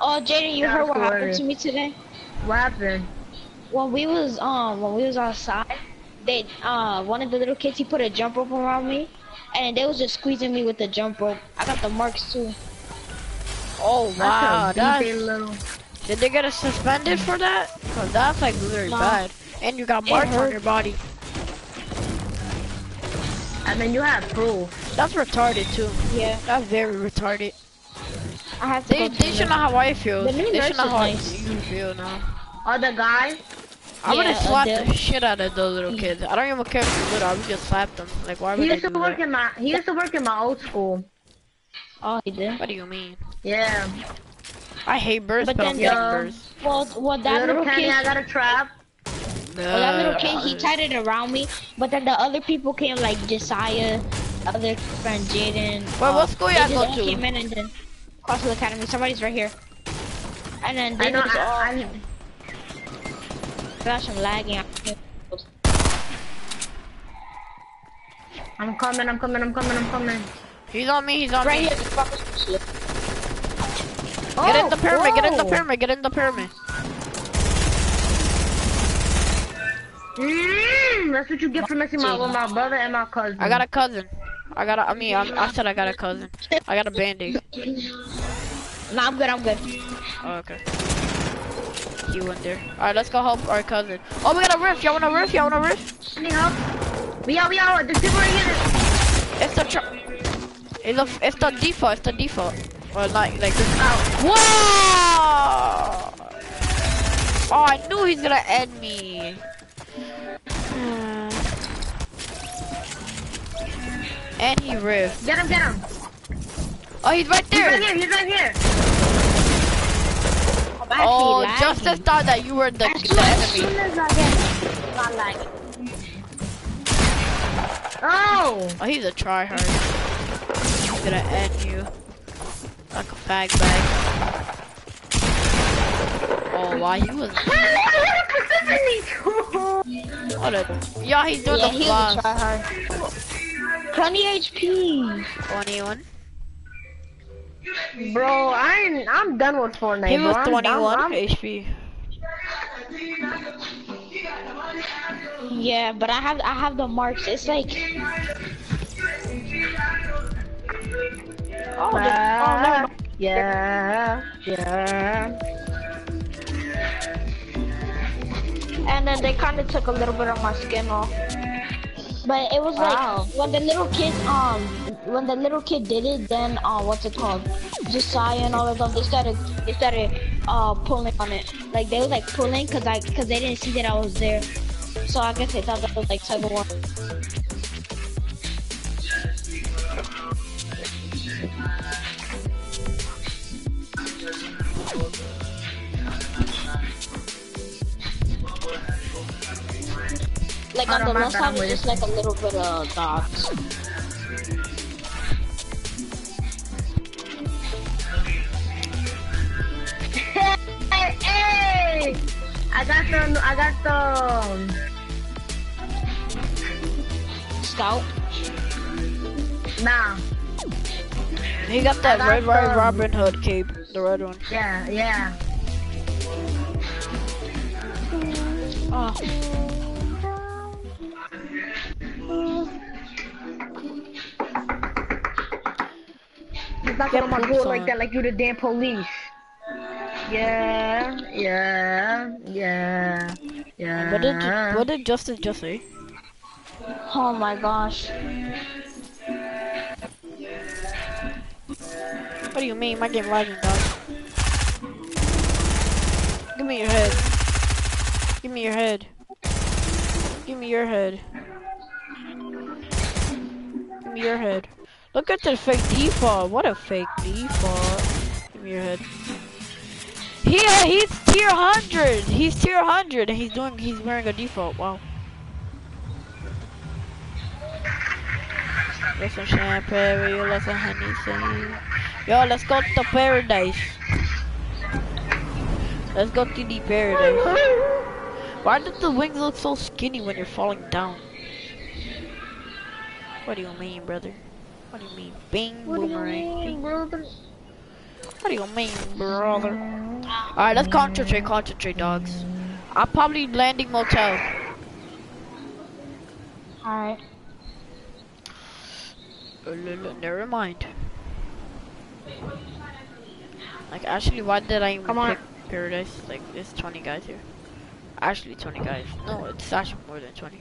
Oh, Jaden, you Yeah, heard what happened hilarious. to me today? what happened. When we was um when we was outside, they uh one of the little kids he put a jump rope around me, and they was just squeezing me with the jump rope. I got the marks too. Oh wow, That's a that's. Little. Did they get us suspended for that? Cause that's like literally No. bad. And you got marks on your body. I mean, you have proof. That's retarded too. Yeah, That's very retarded. I have to. They, go to they the should know how I feel. The new They should know how nice. you feel now. Oh, the guy, I would have Yeah, slapped the shit out of those little kids. I don't even care if they're little. I would just slap them. Like why would he used to work that? in my, he used to work in my old school. Oh, he did. What do you mean? Yeah. I hate birds, But but, I'm then getting the- birds. Well, well, that little little Kenny, kid, I got a trap. well, that little kid, he tied it around me. But then the other people came, like Josiah, other friend Jaden. Wait, uh, what school they y'all just go all to? Came in and then Crossville Academy. Somebody's right here. And then I they know, just all. I, I, Gosh, I'm lagging. I'm coming, I'm coming, I'm coming, I'm coming. He's on me. He's on Right me. here. Get in the Oh, pyramid. Get in the pyramid. Get in the pyramid. Mm, that's what you get for messing my, with my brother and my cousin. I got a cousin. I got a. I mean, I, I said I got a cousin. I got a band-aid. Nah, I'm good. I'm good. Oh, okay. He went there. Alright, let's go help our cousin. Oh, we got a rift. Y'all want a rift? Y'all want a rift? Need help? We out, we out. There's people right here. It's the tr- it's the it's the default. It's the default. Or not like this. Out. Whoa! Oh, I knew he's gonna end me. And he rift. Get him, get him. Oh, he's right there. He's right here, he's right here. I'm Oh, lagging. Justice thought that you were the, As the soon, as soon enemy. as I get, I'm lagging. Oh. Oh, he's a tryhard. He's gonna end you like a fag bag. Oh, why he was. What a. Yeah, he's doing Yeah, the he was a flaws. tryhard. 20 HP. 21. Bro, I ain't, I'm done with Fortnite. He bro. was I'm- 21 I'm- I'm- HP. Yeah, but I have I have the marks. It's like oh, the, oh never. Yeah, yeah. and then they kind of took a little bit of my skin off. But it was Wow. like when the little kid um when the little kid did it, then uh what's it called? Josiah and all of them they started they started uh pulling on it. Like they was like pulling cause I cause they didn't see that I was there. so I guess they thought that was like Civil War. Like on the left side with just like a little bit of dots. Hey, hey! I got the, I got the, Scout. nah, He got that got red the- Robin Hood cape, the red one. yeah, yeah. Oh, He's not my poops like that, like you the damn police. Yeah, yeah, yeah, yeah. What did what did Justice just say? oh my gosh. What do you mean? My game lagging, dog. Give me your head. Give me your head. Give me your head. Me your head. Look at the fake default. What a fake default. Give me your head. He he's tier 100. He's tier 100 and he's doing he's wearing a default. Wow. Listen, champagne, listen, honey, say. Yo, let's go to paradise. Let's go to the paradise. Why did the wings look so skinny when you're falling down? What do you mean, brother? What do you mean? Bing, What do you boomerang. mean, brother? What do you mean, brother? Alright, let's concentrate, concentrate, dogs. I'm probably landing motel. Alright. Uh, Never mind. Like, actually, why did I Come on. pick Paradise? Like, there's 20 guys here. Actually, 20 guys. No, it's actually more than 20.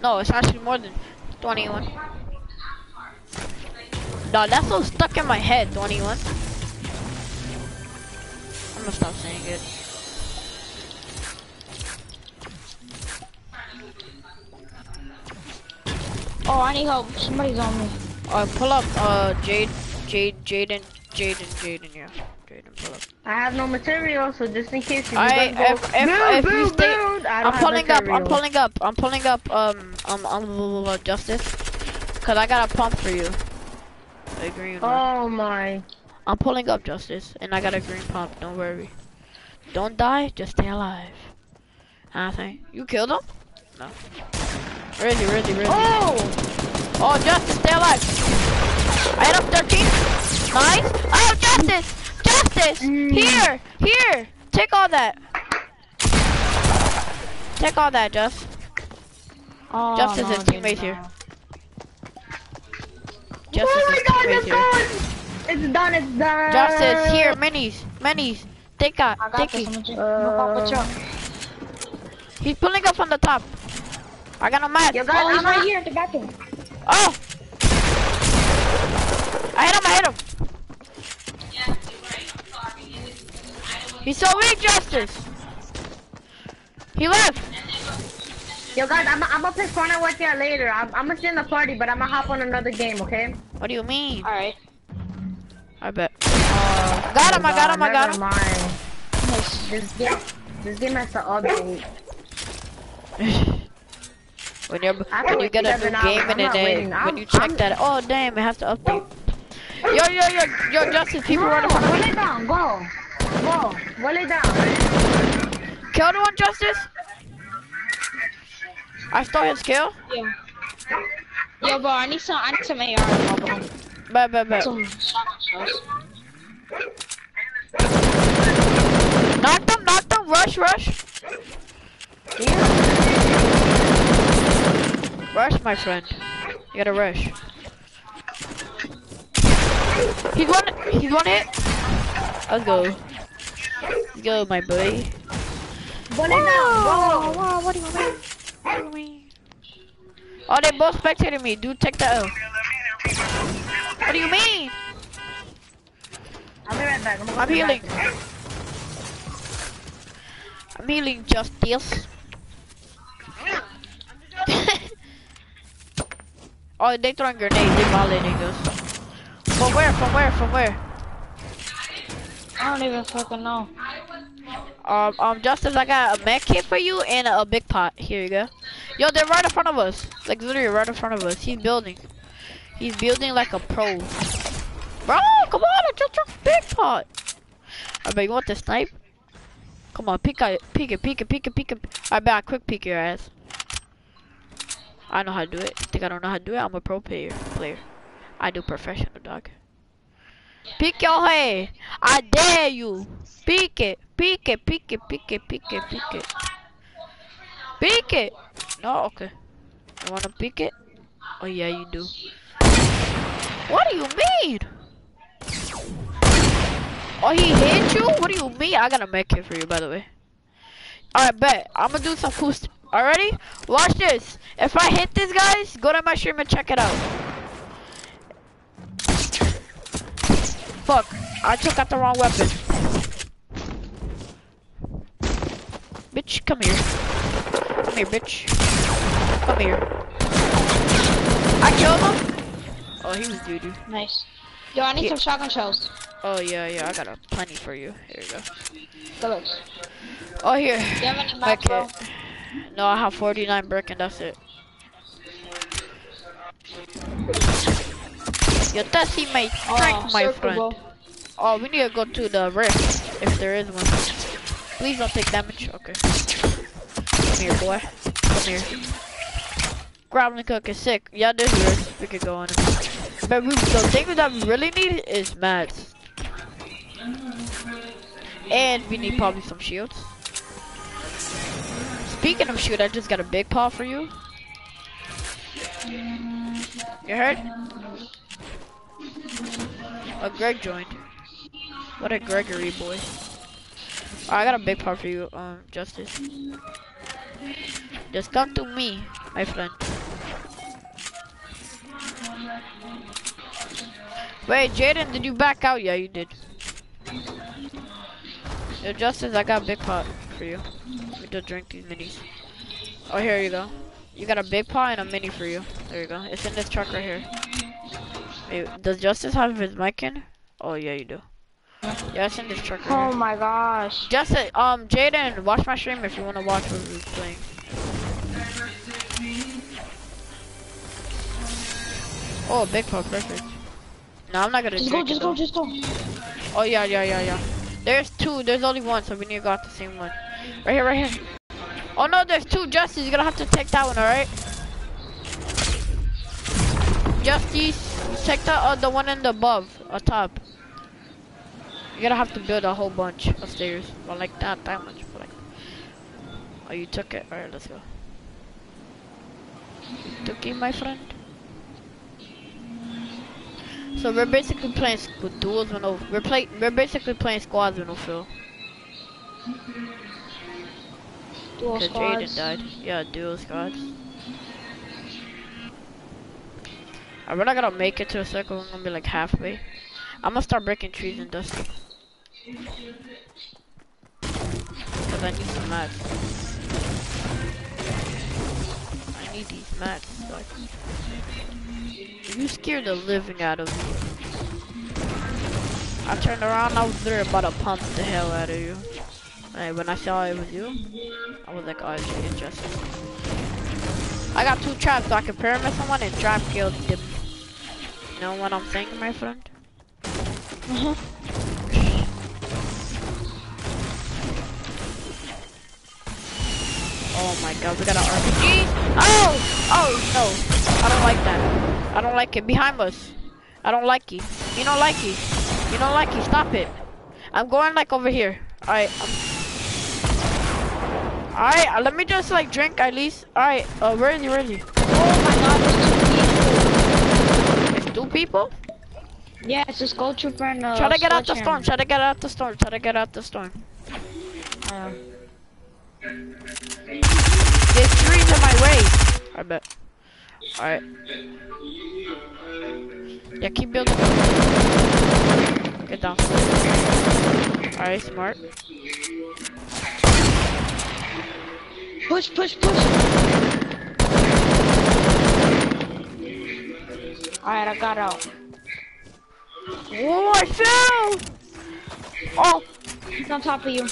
No, it's actually more than 21. No, that's so stuck in my head, 21. I'm gonna stop saying it. Oh, I need help. Somebody's on me. Uh, pull up, uh, Jade, Jade, Jaden, Jaden, Jaden, yeah. Jaden, pull up. I have no material, so just in case you I, guys go, if, if, build, if you stay, build, I I'm have pulling up, I'm pulling up, I'm pulling up, um, um, um, Justice. Cause I got a pump for you. A green one. Oh my. I'm pulling up, Justice, and I got a green pump, don't worry. Don't die, just stay alive. Anything. You killed him? No. Where is he, where is he, where is he? Oh! Oh, Justice, stay alive. I hit up 13. Nice. Oh, Justice! Justice! Mm. Here! Here! Take all that. Take all that, Just. Oh, no, is dude, teammates no. here. Justice oh my god, teammates it's here. done! It's done, it's done! Justice, here, minis, minis. Take out, take it. I'm gonna I'm gonna pop a truck. He's pulling up from the top. I got no match. You guys, Oh, he's right here at the bathroom. Oh! I hit him, I hit him. He's so weak, Justice. He left. Yo guys, I'm, I'm gonna play Fortnite with you later. I'm, I'm gonna stay in the party, but I'm gonna hop on another game, okay? What do you mean? Alright. I bet. Uh, Got him, I got him, I got him. mind. Nice. This game, this game has to update. when you're, when you get a new hours. game I'm and not then waiting. when I'm- you check I'm- that, oh damn, it has to update. Yo, yo, yo, yo, Justice, people running from roll it down, go. Go, roll it down. Kill the one, Justice. I stole his kill. Yeah. Yo, bro, I need some. I need some AR, bro. Bet, bet, bet. Some. Knock them, knock them, rush, rush. Rush, my friend. You gotta rush. He's one, he's one hit. Let's go. Let's go, my boy. Banana! Wow, wow, what do you mean? What do you mean? Oh, they both spectating me. Dude, take that out. What do you mean? I'll be right back. I'm, I'm healing. Back. I'm healing justice. oh, they throwing grenades. They're violating us. From where? From where? From where? I don't even fucking know. Um, um, Justice, I got a med kit for you and a, a big pot. Here you go. Yo, they're right in front of us. Like literally right in front of us. He's building. He's building like a pro. Bro, come on, I just a big pot. I bet you want the snipe? Come on, peek it, peek it, peek it, peek it, peek it. I bet I quick peek your ass. I know how to do it. Think I don't know how to do it? I'm a pro player. Player. I do professional, dog. Peek your head. I dare you. Peek it, peek it, peek it, peek it, peek it, peek it. Peek it. No, okay. You wanna peek it? Oh yeah, you do. What do you mean? Oh, he hit you? What do you mean? I got a med kit for you, by the way. Alright, bet. I'm gonna do some boost. Already? Watch this. If I hit this, guys, go to my stream and check it out. Fuck. I took out the wrong weapon. Bitch, come here. Come here, bitch. Come here. I killed him? Oh, he was doo-doo. Nice. Yo, I need Yeah. some shotgun shells. Oh, yeah, yeah, I got a plenty for you. Here you go. Good. Oh, here. Do you have any mats, bro? Okay. No, I have 49 brick and that's it. Your testing oh, my strength, my friend. bro. Oh, we need to go to the rift, if there is one. Please don't take damage. Okay. Come here, boy. Come here. Grappling hook is sick. Yeah, there's rift. We could go on it. But we, the thing that we really need is mats. And we need probably some shields. Speaking of shield, I just got a big pot for you. You heard? Oh, Greg joined. What a Gregory boy. Oh, I got a big pot for you, um, Justice. Just come to me, my friend. Wait, Jaden, did you back out? Yeah, you did. Yo, Justice, I got a big pot for you. We to drink these minis. Oh, here you go. You got a big pot and a mini for you. There you go. It's in this truck right here. Wait, does Justice have his mic in? Oh, yeah, you do. Yeah, it's in this truck right Oh here. my gosh. Justice, um, Jaden, watch my stream if you want to watch what we're playing. Oh, big pot, perfect. No, I'm not gonna Just go, just go, just go. Oh yeah, yeah, yeah, yeah. There's two. There's only one, so we need to go out the same one. Right here, right here. Oh no, there's two. Justice, you're gonna have to take that one, all right? Justice, the uh, the one in the above, on top. You're gonna have to build a whole bunch of stairs. Well, like not that much, but like. Oh, you took it. All right, let's go. You took it, my friend. So we're basically playing duels with no. We're play. We're basically playing squads with no fill. Dual Cause Jaden squads. died. Yeah, dual squads. I'm not gonna make it to a circle. I'm gonna be like halfway. I'm gonna start breaking trees and dust. Cause I need some mats. I need these mats. Like. You scared the living out of me. I turned around. I was literally about to pump the hell out of you. Hey, when I saw it was you, I was like, oh, it's just. I got two traps, so I can pyramid someone and trap kill them. You know what I'm saying, my friend? Mhm. Oh my god, we got an RPG. Oh! Oh, no. I don't like that. I don't like it. Behind us. I don't like you. You don't like it. You don't like it. Stop it. I'm going like over here. Alright. Alright, uh, let me just like drink at least. Alright, uh, where is he? Where is he? Oh my god, there's two It's two people? people. Yeah, it's a skull trooper and a Try to get out the storm. Try to get out the storm. Try to get out the storm. Uh, There's trees in my way. I bet. Alright. Yeah, keep building. Get down. Alright, smart. Push, push, push. Alright, I got out. Oh, I fell! Oh, He's on top of you.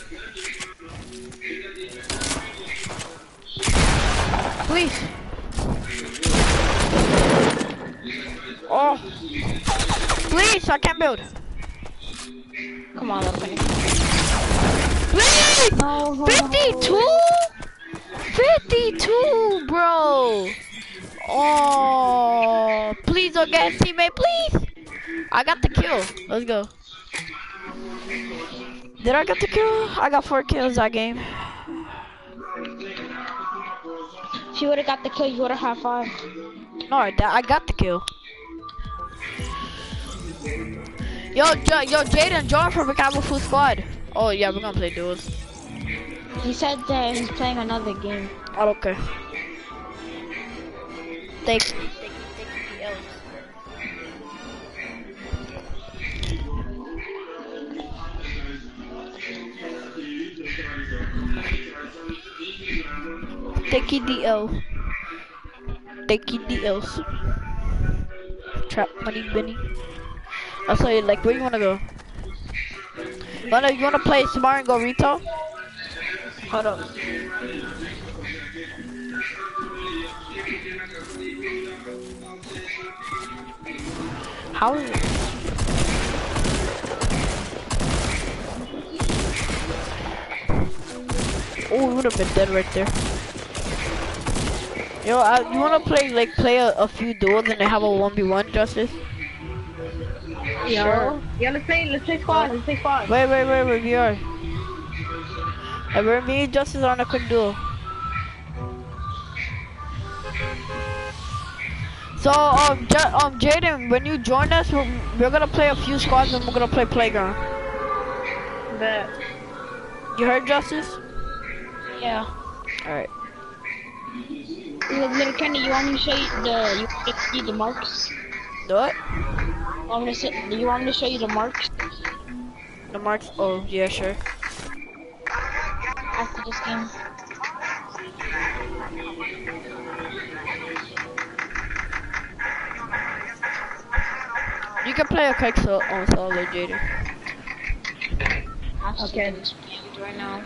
please. Oh. Please, I can't build. Come on, let's play. Please! No. 52? 52, bro. Oh, please don't get a teammate, please. I got the kill. Let's go. Did I get the kill? I got four kills that game. If you would've got the kill, you would've had five. No, I, I got the kill. Yo, J yo, Jaden, join from a Cabo Full Squad. Oh yeah, we're gonna play duels. He said that he's playing another game. Oh, okay. Take. Take the L. Take the L's. Trap money, Benny. I'll tell you, like, where you wanna go? Wanna, you wanna play smart and go retail? Hold up. How is it? Oh, we would have been dead right there. Yo, uh, you wanna play like play a, a few duels and then have a one v one, Justice? Yo. Yeah, let's play, let's play squad, let's play squad. Wait, wait, wait, wait, we are. And we're me and Justice on a quick duel. So, um, J um, Jaden, when you join us, we're, we're gonna play a few squads and we're gonna play playground. Bet. You heard, Justice? Yeah. Alright. Little Kenny, you want me to show you the you want to you the marks? Do it? You want me to say, you want me to show you the marks The marks? Oh, yeah, sure. After this game? You can play a quick so on solo, Jaden. Okay. right now.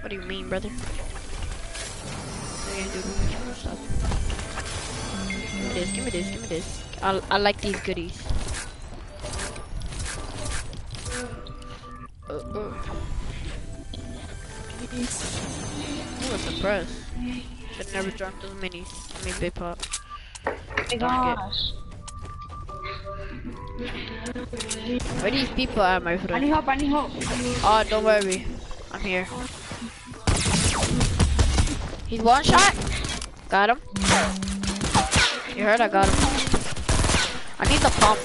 What do you mean, brother? Okay, dude, stop. Give me this, give me this, give me this. I, I like these goodies. Uh, uh. Ooh, a surprise. Should never drunk those minis. I mean, big pop. My gosh. Where these people at, my friend? I need help, I need help. Oh, don't worry. I'm here. He's one shot. Got him. You heard I got him. I need the pump.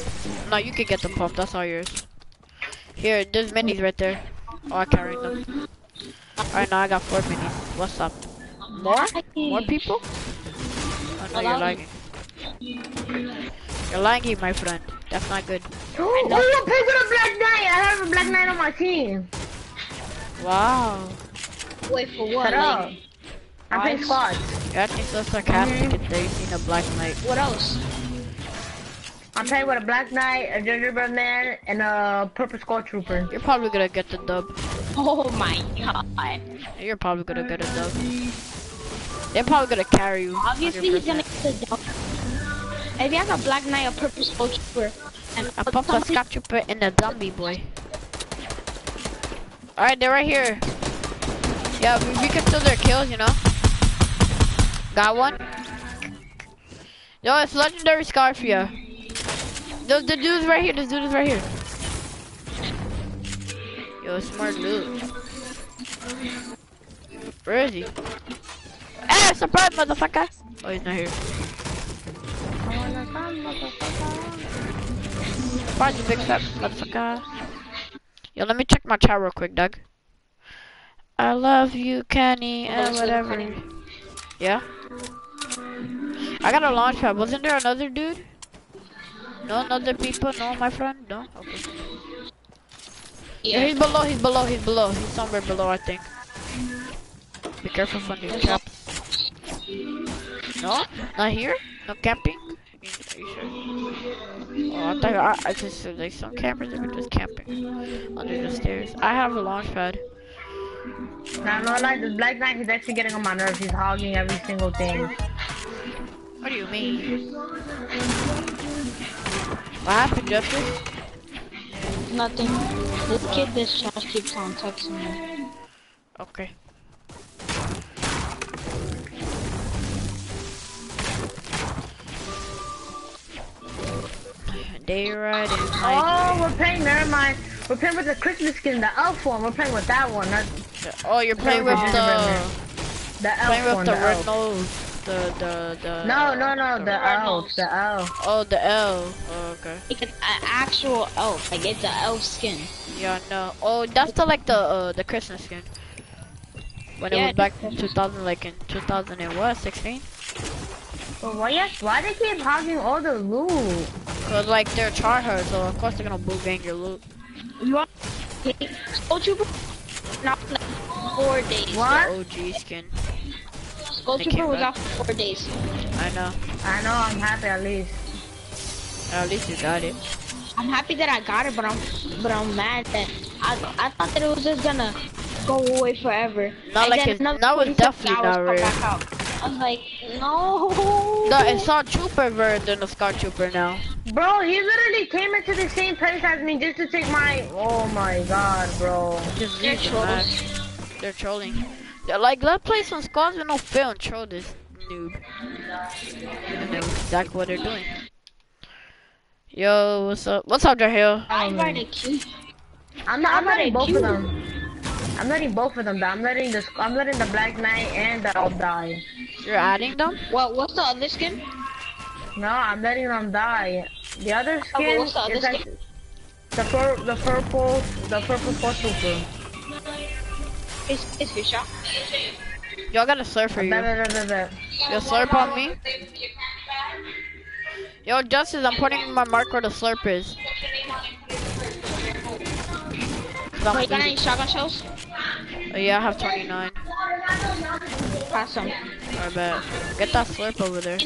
No, you can get the pump. That's all yours. Here, there's minis right there. Oh, I can't read them. Alright, now I got four minis. What's up? More? More people? Oh, no, you're lagging. You're lagging, my friend. That's not good. Oh, look, play with a Black Knight. I have a Black Knight on my team. Wow. Wait for what? Shut up. I'm playing What? squads. You're acting so sarcastic and there you seen a black knight. what else? I'm playing with a Black Knight, a Gingerbread Man, and a Purple Skull Trooper. You're probably gonna get the dub. Oh my god. You're probably gonna get a dub. They're probably gonna carry you. Obviously he's 100%. gonna get the dub. If he has a black knight, a purple skull trooper, and a Purple Skull Trooper and a zombie boy. Alright, they're right here. Yeah, we, we can steal their kills, you know. Got one. Yo, it's legendary Scarfia. The, the dude's right here. This dude is right here. Yo, smart dude. Where is he? Eh, surprise, motherfucker! Oh, he's not here. Surprise, you big fat motherfucker. Yo, let me check my chat real quick, Doug. I love you, Kenny, and whatever. Yeah? I got a launch pad. Wasn't there another dude? No not the people? No, my friend? No? Okay. Yeah, Yeah. he's below, he's below, he's below. He's somewhere below, I think. Be careful from these traps. No, not here. No camping. Are you sure? Oh, I thought I, I just said like some campers that were just camping under the stairs. I have a launch pad. Nah, no, like this Black Knight, he's actually getting on my nerves. He's hogging every single thing. What do you mean? What happened, Justice? Nothing. This kid, this trash keeps on texting me. Okay. Day ride and night. Oh, we're playing, never mind. We're playing with the Christmas skin, the elf one. We're playing with that one, not Oh, you're playing with Gingerbread the the elf playing with one. the the red elf. nose. The the the. No, no, no, the the elf, the elf. Oh, the L. Oh, okay. Like an, an actual elf. Like it's an elf skin. Yeah, no. Oh, that's the like the uh the Christmas skin. When it was back in 2000, like in 2000 and what, 16? But why, yes, why they keep hogging all the loot? Cause like they're tryhards, so of course they're gonna boot gang your loot. You want Skull Trooper? Not like four days. What? The OG skin. Skull They Trooper was back. out for four days. I know. I know, I'm happy at least. At least you got it. I'm happy that I got it, but I'm but I'm mad that I I thought that it was just gonna go away forever. Not And like then it's- another that was definitely not come rare. I was like, no. No, it's Star Trooper version than the Scar Trooper now. Bro, he literally came into the same place as me just to take my. Oh my god, bro. Just They're leave the trolls. match. They're trolling. They're like, let's play some squads and with no fail and troll this noob. And that's exactly what they're doing. Yo, what's up? What's up, Jahil? I invited Q. I'm not. I'm I'm not letting both Jew. of them. I'm letting both of them die. I'm letting the. I'm letting the Black Knight and the elf die. You're adding them? What what's the other skin? No, I'm letting them die. The other oh, but skin what's the other is like the pur the purple, the purple Star Trooper. It's it's fish out. Y'all got a slurp for you. Da, da, da, da, da. Yo, slurp on me. Yo, Justice, I'm putting my mark where the slurp is. 'Cause I'm Oh, you got any shotgun shells? Oh, yeah, I have 29. Pass some. I bet. Get that slurp over there.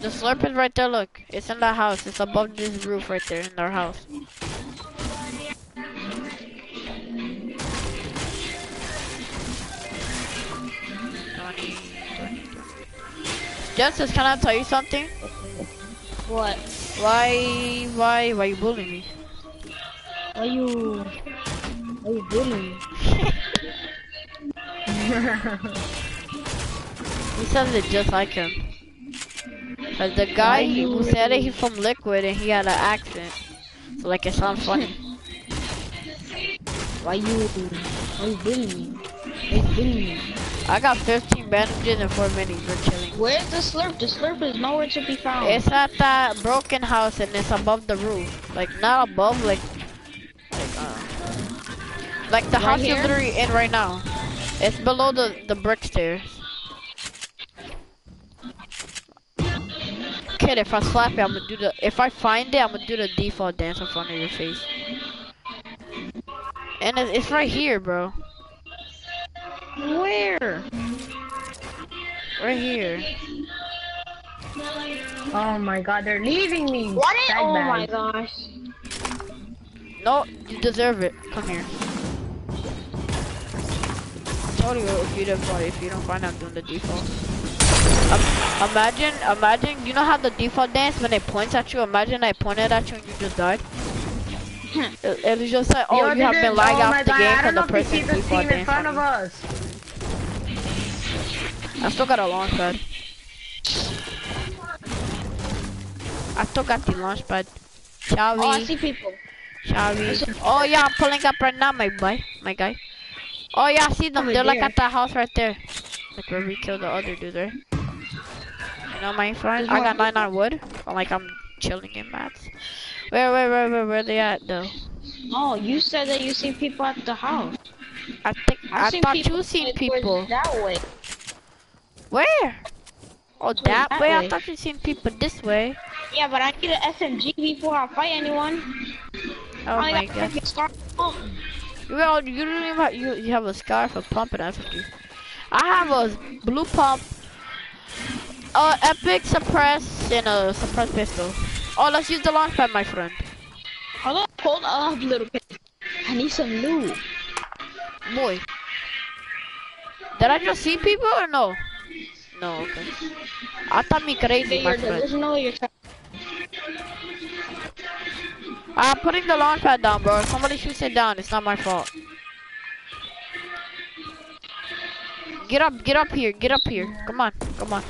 The slurp is right there, look. It's in the house. It's above this roof right there in our house. Justice, can I tell you something? What? Why, why, why you bullying me? Why you? Why you bullying me? He it just like him. Cause the guy who said it, he's from Liquid and he had an accent. So like it sounds funny. Why you? Why you bullying me? Why you bullying me? I got 15 bandages and 4 minis. We're chilling. Where's the slurp? The slurp is nowhere to be found. It's at that broken house and it's above the roof. Like not above, like like uh, like the Right house here? you're literally in right now. It's below the the brick stairs. Kid, if I slap it, I'm gonna do the. If I find it, I'm gonna do the default dance in front of your face. And it, it's right here, bro. Where? Right here. oh my god, they're leaving me. What? Is, Bag oh bag. my gosh. No, you deserve it. Come here. I Told you if you don't find if you don't find out doing the default. Um, imagine, imagine, you know how the default dance when it points at you. Imagine I pointed at you and you just died. it, it was just like, oh, Yo, you have been is- lagged oh off the God, game I for don't the know if you see person the default team in front of us. I still got a launch pad. I still got the launch pad. Shall Oh, I see people. Shall we? Oh yeah, I'm pulling up right now, my boy, my guy. Oh yeah, I see them. Over They're like at that house right there. Like where we killed the other dude, right? You know my friend? I got one. 99 wood. I'm like I'm chilling in mats. Where, where, where, where, where they at though? Oh, you said that you see people at the house. I think I, seen thought people you seen people. that way. Where? Oh, that, that way? I thought you seen people this way. Yeah, but I need an SMG before I fight anyone. Oh I my god. Oh, You, don't even have, you, you have a scar for pumping. What you. I have a blue pump, a epic suppress, and a suppress pistol. Oh, let's use the launch pad, my friend. Hold up, hold up, little kid. I need some loot. Boy. Did I just see people or no? No, okay. I thought me crazy, my friend. delusional, you're trying. I'm putting the launch pad down, bro. Somebody shoots it down. It's not my fault. Get up, get up here, get up here. Come on, come on.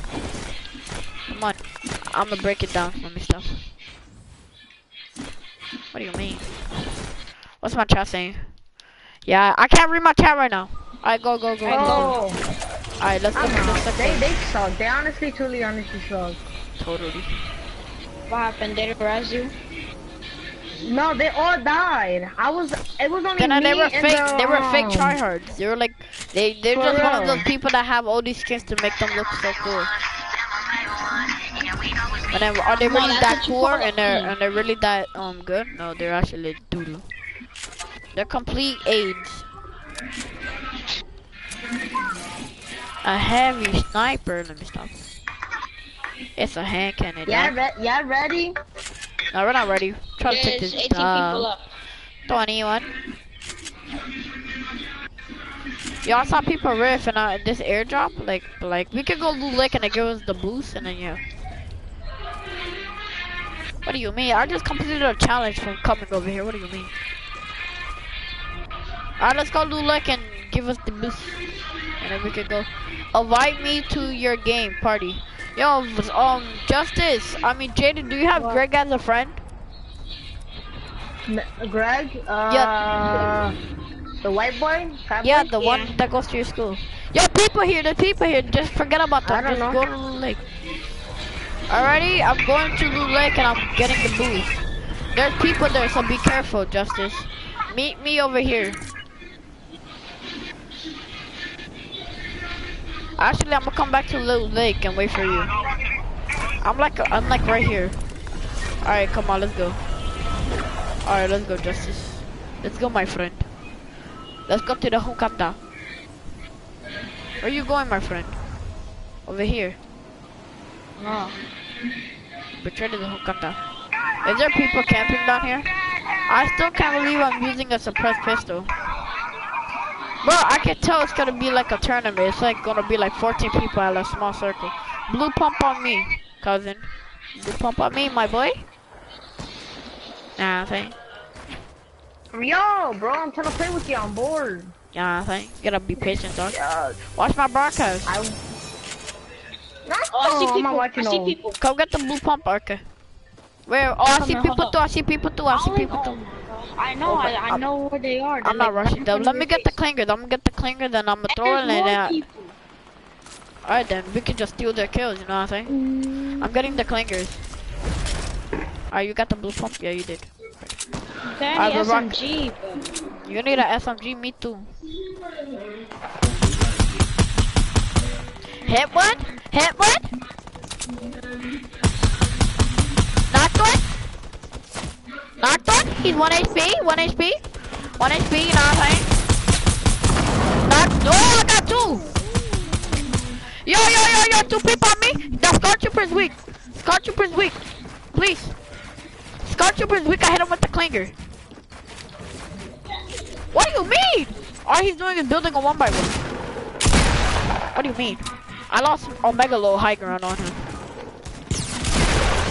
Come on. I'm gonna break it down. Let me stop. What do you mean? What's my chat saying? Yeah, I can't read my chat right now. Alright, go, go, go, go. Oh, Alright, let's go I'm the out. They they suck. They honestly, truly, honestly suck. Totally. What happened? Did it rise you? No, they all died. I was. It was only Then uh, me they were and fake. the, They were fake tryhards. They were like, they they're For just one of those people that have all these skins to make them look so cool. But then are they really that's that what you cool and they're it. and they're really that um good? No, they're actually doodle. They're complete aids. A heavy sniper. Let me stop. It's a hand cannon. Yeah, Yeah. re- yeah, ready? No, we're not ready. Try to take this 18 people down. up. 21. Y'all saw people riff in uh, this airdrop? Like, like we could go Loot Lake and it give us the boost and then yeah. What do you mean? I just completed a challenge from coming over here. What do you mean? Alright, let's go do Lake and give us the boost. And then we could go. Invite me to your game party. Yo, um, Justice. I mean, Jaden, do you have What? Greg as a friend? M- Greg? Uh, The white boy? Fat Yeah, boy? the one that goes to your school. Yo, people here, the people here. Just forget about I them. don't Just know. go to Loot Lake. Alrighty, I'm going to Loot Lake and I'm getting the boost. There's people there, so be careful, Justice. Meet me over here. Actually, I'm gonna come back to Little Lake and wait for you. I'm like, I'm like right here. Alright, come on, let's go. Alright, let's go, Justice. Let's go, my friend. Let's go to the Hunkata. Where are you going, my friend? Over here. No. Betray to the Hunkata. Is there people camping down here? I still can't believe I'm using a suppressed pistol. Bro, I can tell it's gonna be like a tournament. It's like gonna be like 14 people at a small circle. Blue pump on me, cousin. Blue pump on me, my boy. Nah, I think. Yo, bro, I'm trying to play with you. I'm bored. Yeah, I think. You gotta be patient, dog. Yeah. Watch my broadcast. I. No, Oh, I see people. I watching see people. Come get the blue pump, okay. Where? Oh, I see people too. I see people too. I see people too. I know, Oh, I, I know where they are. They're I'm not like rushing them. Let me of get the clinger. I'm gonna get the clinger, then I'm gonna throw it in and there's then. more people. Alright then, we can just steal their kills, you know what I'm saying? Mm, I'm getting the clingers. Alright, you got the blue pump? Yeah, you did. Danny I will rock- SMG, but You need an SMG, me too. Hit one? Hit one? Knocked one? Knocked one? He's 1 HP, 1 HP. 1 HP, you know what I'm? Knocked, oh, I got two! Yo, yo, yo, yo, two people on me. The Scar Trooper's weak. Scar Trooper's weak. Please. Scar Trooper's weak. I hit him with the clinger. What do you mean? All he's doing is building a one by one. What do you mean? I lost Omega Low high ground on him.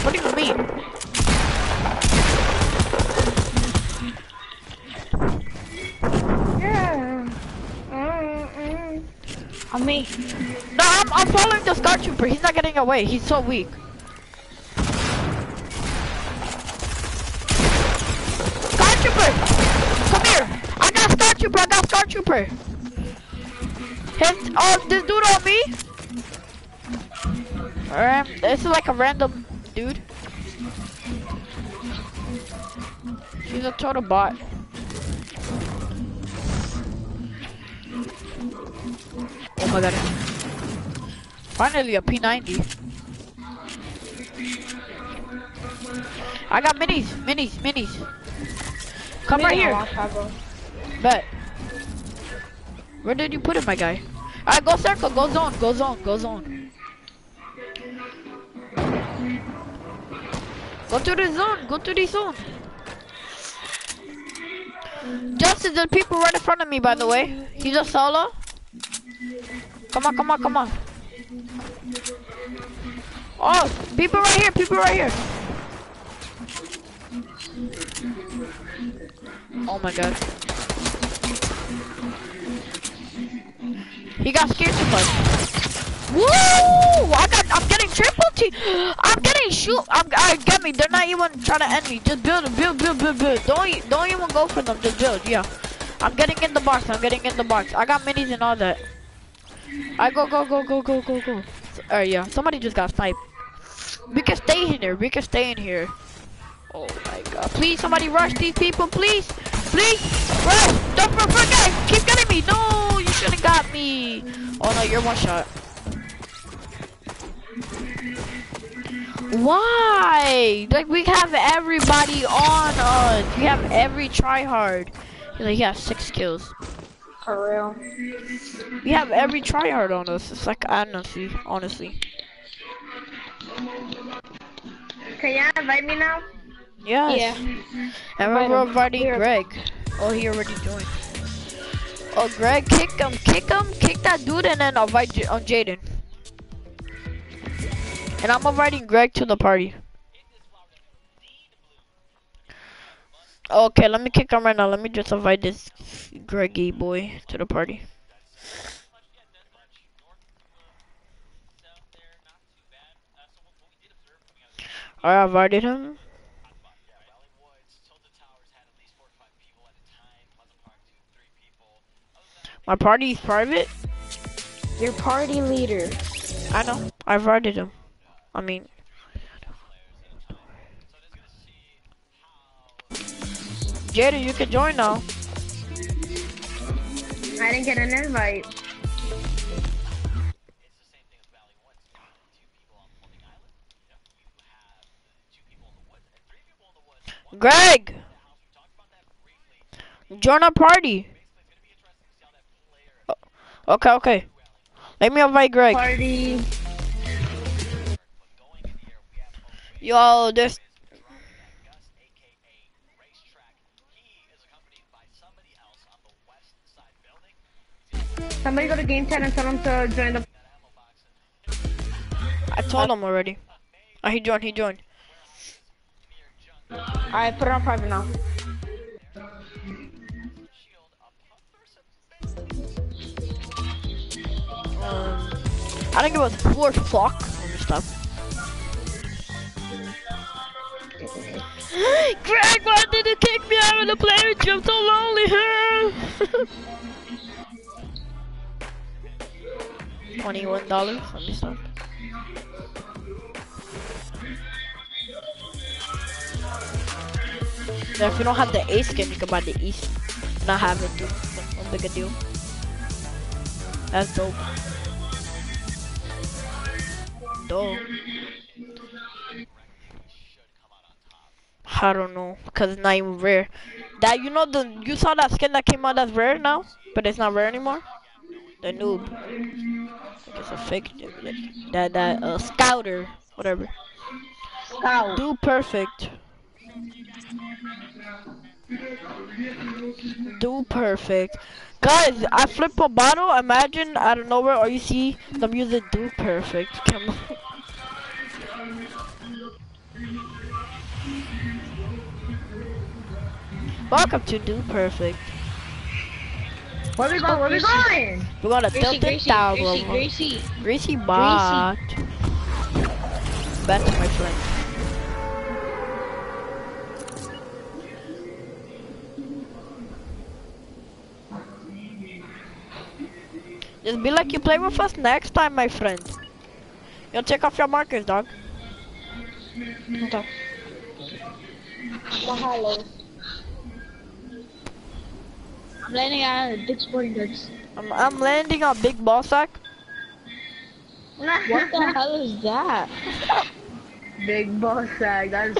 What do you mean? I mean, No, I'm, I'm following the Scar Trooper. He's not getting away. He's so weak. Scar Trooper! Come here! I got Scar Trooper! I got Scar Trooper! His, oh, this dude on me? Alright, this is like a random dude. She's a total bot. Oh my god. Finally a P90. I got minis, minis, minis. Come right here. Bet. Where did you put it, my guy? Alright, go circle, go zone, go zone, go zone. Go to the zone, go to the zone. Justice, there's people right in front of me, by the way. He's a solo. Come on, come on, come on. Oh, people right here, people right here. Oh my god. He got scared too much. Woo! I got, I'm getting triple T. I'm getting shoot. I'm, I get me. They're not even trying to end me. Just build, build, build, build, build. Don't, don't even go for them. Just build. Yeah. I'm getting in the box. I'm getting in the box. I got minis and all that. I go, go, go, go, go, go, go. Uh, yeah. Somebody just got sniped. We can stay in here. We can stay in here. Oh my god. Please, somebody rush these people, please. Please, rush. Don't for- forget. Keep getting me. No, you shouldn't got me. Oh no, you're one shot. Why? Like we have everybody on us. We have every tryhard. Like he has six kills. For real. We have every tryhard on us. It's like honestly, honestly. Can y'all invite me now? Yes. Yeah. And Invite we're him. inviting Greg. Oh, he already joined. Oh, Greg, kick him, kick him, kick that dude, and then I'll invite J- on Jaden. And I'm inviting Greg to the party. Okay, let me kick him right now. Let me just invite this Greggy boy to the party. Alright, I invited him. My party's private. Your party leader. I know. I invited him. I mean, Jada, you can join now. I didn't get an invite. Greg! Join our party. Okay, okay. Let me invite Greg. Party. Yo, there's Somebody go to game chat and tell him to join the... I told him already. Oh, he joined, he joined. I put it on private now. Um, I don't give a floor fuck. Let me stop. Greg, why did you kick me out of the player? I'm so lonely here. $21 on this one. Now if you don't have the A skin, you can buy the E skin. And I have it too. big bigger deal. That's dope. Dope. I don't know, cause it's not even rare. That you know the you saw that skin that came out that's rare now, but it's not rare anymore. The noob. It's a fake. That that uh scouter, whatever. Scout. Do perfect. Do perfect. Guys, I flip a bottle, imagine out of nowhere, or you see them using do perfect. Come on. Welcome to Do Perfect. Where we going? Where we going? We're gonna Gracie, tilt it Gracie, down, Gracie, bro. Gracie. Greasy bot. Back my friend. Just be like you play with us next time, my friend. You'll take off your markers, dog. Okay. Mahalo. I'm landing on a big sporting goods. I'm, I'm landing on big ball sack. What the hell is that? Big Ball Sack, That's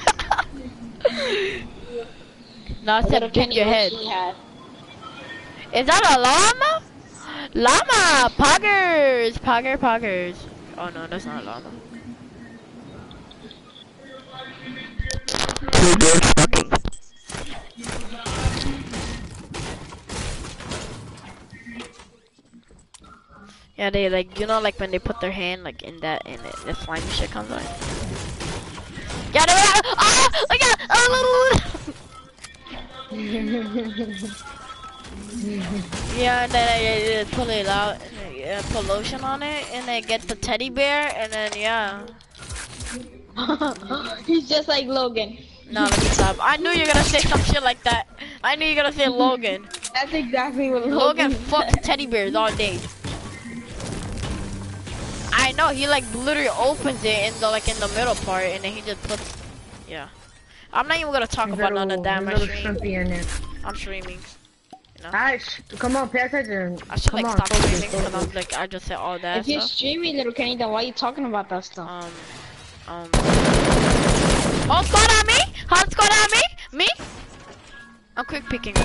No, I said Little kick your head. West he had. Is that a llama? Llama! Poggers! Pogger, poggers. Oh no, that's not a llama. Yeah, they like, you know, like when they put their hand like in that and it, the slimy shit comes out. Yeah, they ah, look at, oh, yeah, and then I, I, pull it out, and yeah, put lotion on it, and then get the teddy bear, and then yeah. He's just like Logan. No, let me stop. I knew you were gonna say some shit like that. I knew you were gonna say Logan. That's exactly what Logan Logan, fucks teddy bears all day. I know he like literally opens it in the like in the middle part, and then he just puts. Yeah. I'm not even gonna talk about none of that. My little stream. shrimpy in it. I'm streaming. Alright, come on, pay attention. I should Come like on, stop focus, streaming because. I'm like I just said all that If you're stuff. streaming, little Kenny, then why you talking about that stuff? Um. Um. Oh, squad on me! Hot squad on me! Me? I'm quick picking. He,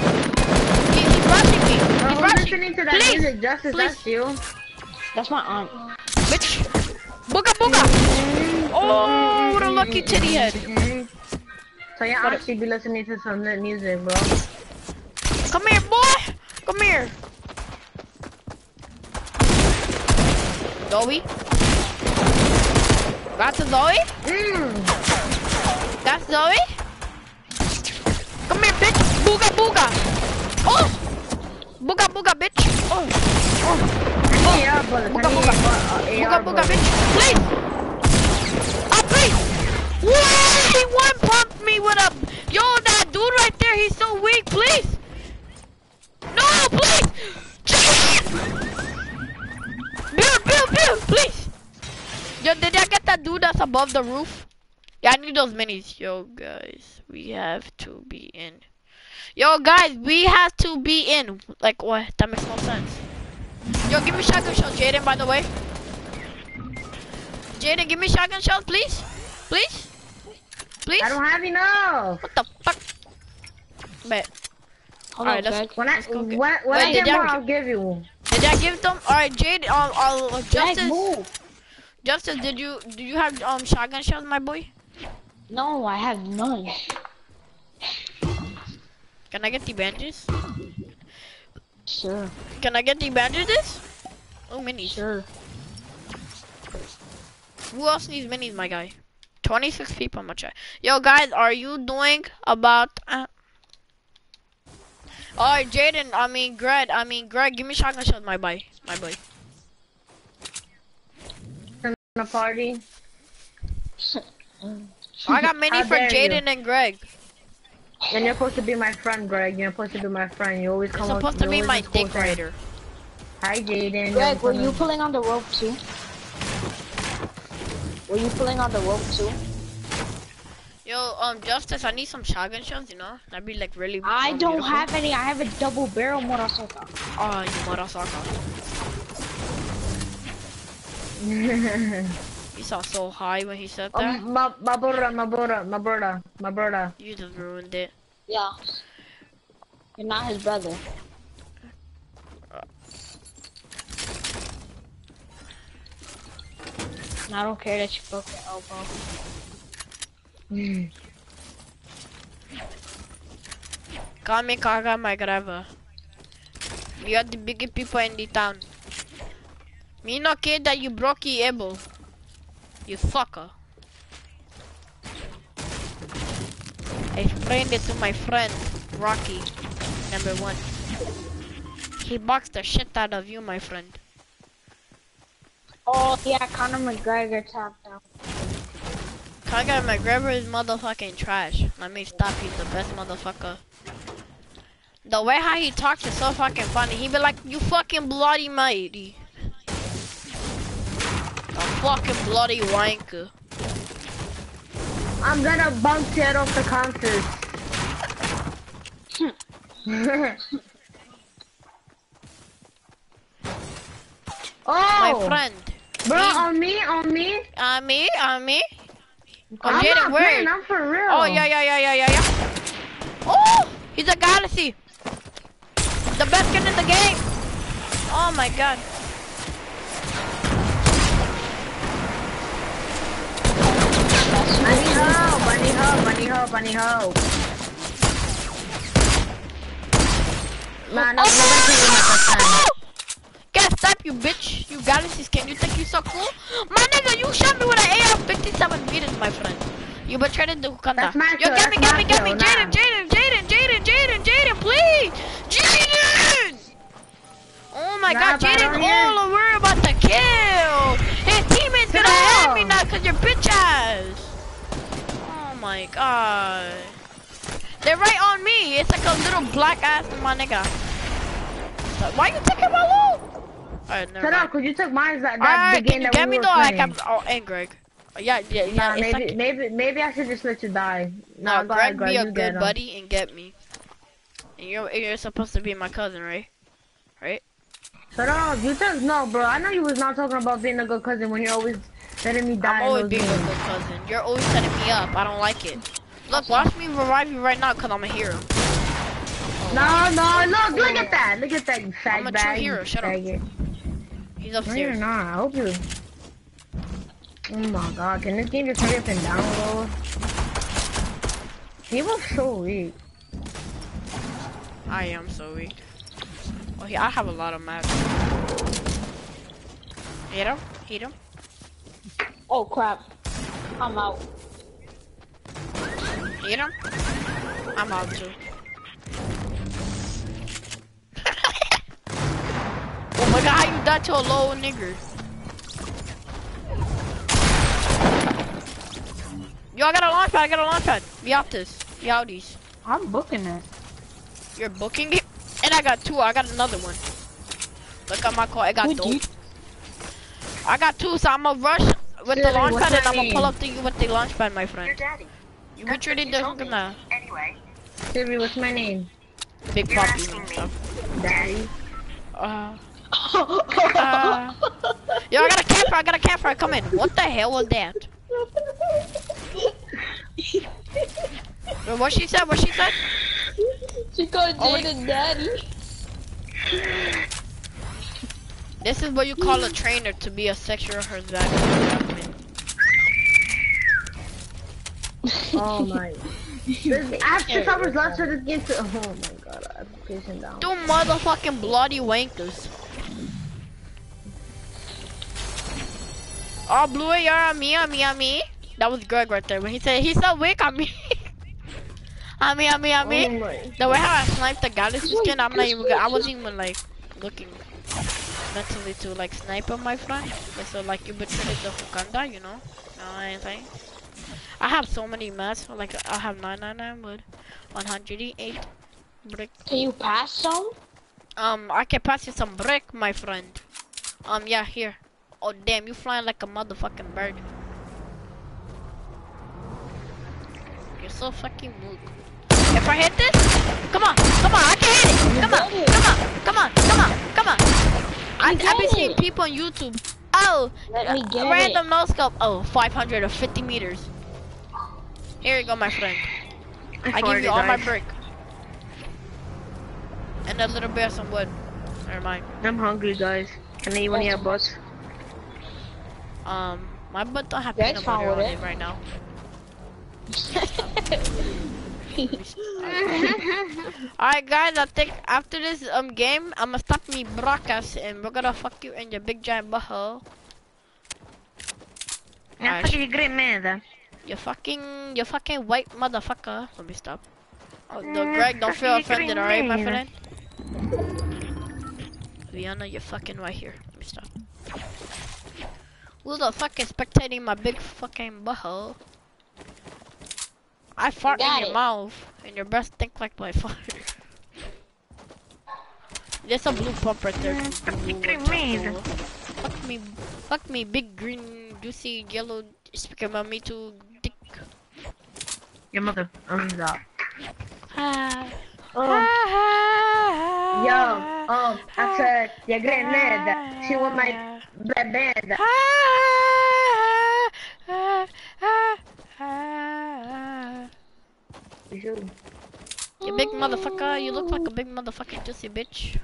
he's rushing me. He's who's rushing. listening to that Please, music? Justice, please. that's you. That's my aunt. Bitch. Booga booga. Oh, what a lucky titty head. So your aunt should be listening to some lit music, bro. Come here, boy. Come here. Zoey. That's to Zoey. Mm. That's Zoey. Come here, bitch. Booga booga. Oh. Booga booga, bitch. Oh. Oh. Booga. Booga AR, booga, bitch. Please. Ah, please. Whoa, he one pumped me with a. Yo, that dude right there, he's so weak. Please. No, please. Build, build, build, please. Yo, did I get that dude that's above the roof? Yeah, I need those minis. Yo, guys, we have to be in. Yo, guys, we have to be in. Like, what? That makes no sense. Yo, give me shotgun shells, Jaden, by the way. Jaden, give me shotgun shells, please. Please? Please? I don't have enough. What the fuck? Bet. Hold Alright, on, let's- When I Let's go get- when, when Wait, I did get more, y'all- I'll give you. one. Did I give them? Alright, Jade, I'll, um, I'll, um, Greg, uh, Justice. move. Justice, did you, do you have, um, shotgun shells, my boy? No, I have none. Can I get the bandages? Sure, Can I get the bandages? Oh, minis. sure. Who else needs minis, my guy? 26 people in my chat. Yo, guys, are you doing about... Uh... Alright, Jaden, I mean, Greg, I mean, Greg, give me shotgun shells, my boy. My boy. In a party. I got minis How for. Jaden and Greg. And you're supposed to be my friend, Greg. You're supposed to be my friend. You always come You're come up- supposed to you be my in school dick rider. Hi, Jaden. Greg, were You're you supposed pulling on the rope too? Were you pulling on the rope too? Yo, um, Justice, I need some shotgun shells, you know? That'd be like really. I don't beautiful. have any. I have a double barrel Murasaka. Oh, you motherfucker. to- You saw so high when he said that. Um, my, my brother, my brother, my brother, my brother. you just ruined it. Yeah. You're not his brother. And I don't care that you broke your elbow. Kami kaga my grava. You are the biggest people in the town. Me no care that you broke your elbow. You fucker. I explained it to my friend, Rocky, number one. He boxed the shit out of you, my friend. Oh yeah, Conor McGregor tapped out. Conor McGregor is motherfucking trash. Let me stop. He's the best motherfucker. The way how he talks is so fucking funny. He be like, "You fucking bloody mighty." A fucking bloody wanker. I'm gonna bump Ted off the concert. Oh! My friend. bro, me- on me, on me. On me, on me. I'm Jaden, not playing. I'm for real. Oh, yeah, yeah, yeah, yeah, yeah, yeah. Oh, he's a galaxy. The best kid in the game. Oh my god. Bunny ho, bunny ho, bunny ho, bunny ho. Nah, oh, no, Oh, nobody can my first time. Get stop you bitch. You galaxy skin. You think you so cool? My nigga, you shot me with an AR-57 meters, my friend. You betrayed the Wakanda. Yo, get me, get me, get me. Jaden. Jaden, Jaden, Jaden, Jaden, Jaden, please. Jaden! Oh my Nah, god, Jaden's all worried about the kill. His teammate's gonna have me now because you're bitch ass. Oh my god. They're right on me. It's like a little black ass my nigga. Why you taking my loot? Alright, never Shut mind. up, cause you took mine that, that Alright, can you get we me though? Like. I'm, oh, and Greg. Oh, yeah, yeah, yeah. Nah, maybe, like, maybe, maybe I should just let you die. no, Nah, Greg be a get good buddy and get me. And you're, you're supposed to be my cousin, right? Right? Shut up, you took no, bro. I know you was not talking about being a good cousin when you're always letting me die. I'm always being a games. good cousin. You're always setting me up. I don't like it. Look, watch me revive you right now because I'm a hero. Oh, no, no, look, look at that, look at that fag I'm a true hero, shut up. faggot. He's No, you're not. I hope you. Oh my god, can this game just hurry up and download? He was so weak. I am so weak. Oh, he, I have a lot of maps. Hit him? Hit him? Oh crap. I'm out. Hit him? I'm out too. oh my god, how you died to a low nigger? Yo, I got a launch pad, I got a launch pad. Be out this. Be out these. I'm booking it. You're booking it? And I got two, I got another one. Look at my car, I got Would dope. you- I got two, so I'm gonna rush with the Siri, launch pad and I'm gonna pull up to you with the launch pad, my friend. daddy. You betrayed the Hukana. Anyway, Siri, what's my name? Big You're puppy asking and me. stuff. Daddy. Uh, uh, yo, I got a camper, I got a camper, come in. What the hell was that? Yo, What she said, what she said? she called Oh, Jaden daddy. This is what you call a trainer to be a sexual harassment. Oh my. There's after covers left for this game to. Oh my god, I'm application down. Two motherfucking bloody wankers. Oh, Blue, you're on me, on me, on me. That was Greg right there. When he said, he's said, wake on me. on me, on me, on me. Oh. The way how I sniped the galaxy skin, I'm not even. I wasn't even like looking mentally to like sniper my friend. So like you betrayed the Hukanda, you know? I'm saying? I have so many mats. Like I have 999 wood, 108 brick. Can you pass some? Um, I can pass you some brick, my friend. Um, yeah, here. Oh damn, you flying like a motherfucking bird. You're so fucking mook. If I hit this, come on, come on, I can hit it. Come on, come on, come on, come on, come on. I, You I've been seeing people on YouTube. Oh, Let me get random no scope. Oh, 550 meters. Here you go, my friend. I give you all my brick. And a little bit of some wood. Never mind. I'm hungry, guys. Can I eat one of your butts? Um, my butt don't have That's peanut fine butter on with it it. right now. Alright guys, I think after this um game, I'm gonna stop me broadcast and we're gonna fuck you in your big giant butthole. Yeah, Alright, fucking great man. you fucking, you fucking white motherfucker. Let me stop. Oh, no, Greg, don't feel offended, alright, my friend? Rihanna, you're fucking right here. Let me stop. Who the fuck is spectating my big fucking butthole? I fart in your it. mouth, and your breath stink like my fart. There's a blue pump right there. Blue green one, mean. blue. Fuck me, fuck me, big green, juicy, yellow, speaking about me too, dick. Your mother owns that. Ah. Oh, Ah. yo, um, I said, your great man. She want my black band. Ah, ah, ah, ah. You. You big motherfucker, you look like a big motherfucking juicy bitch.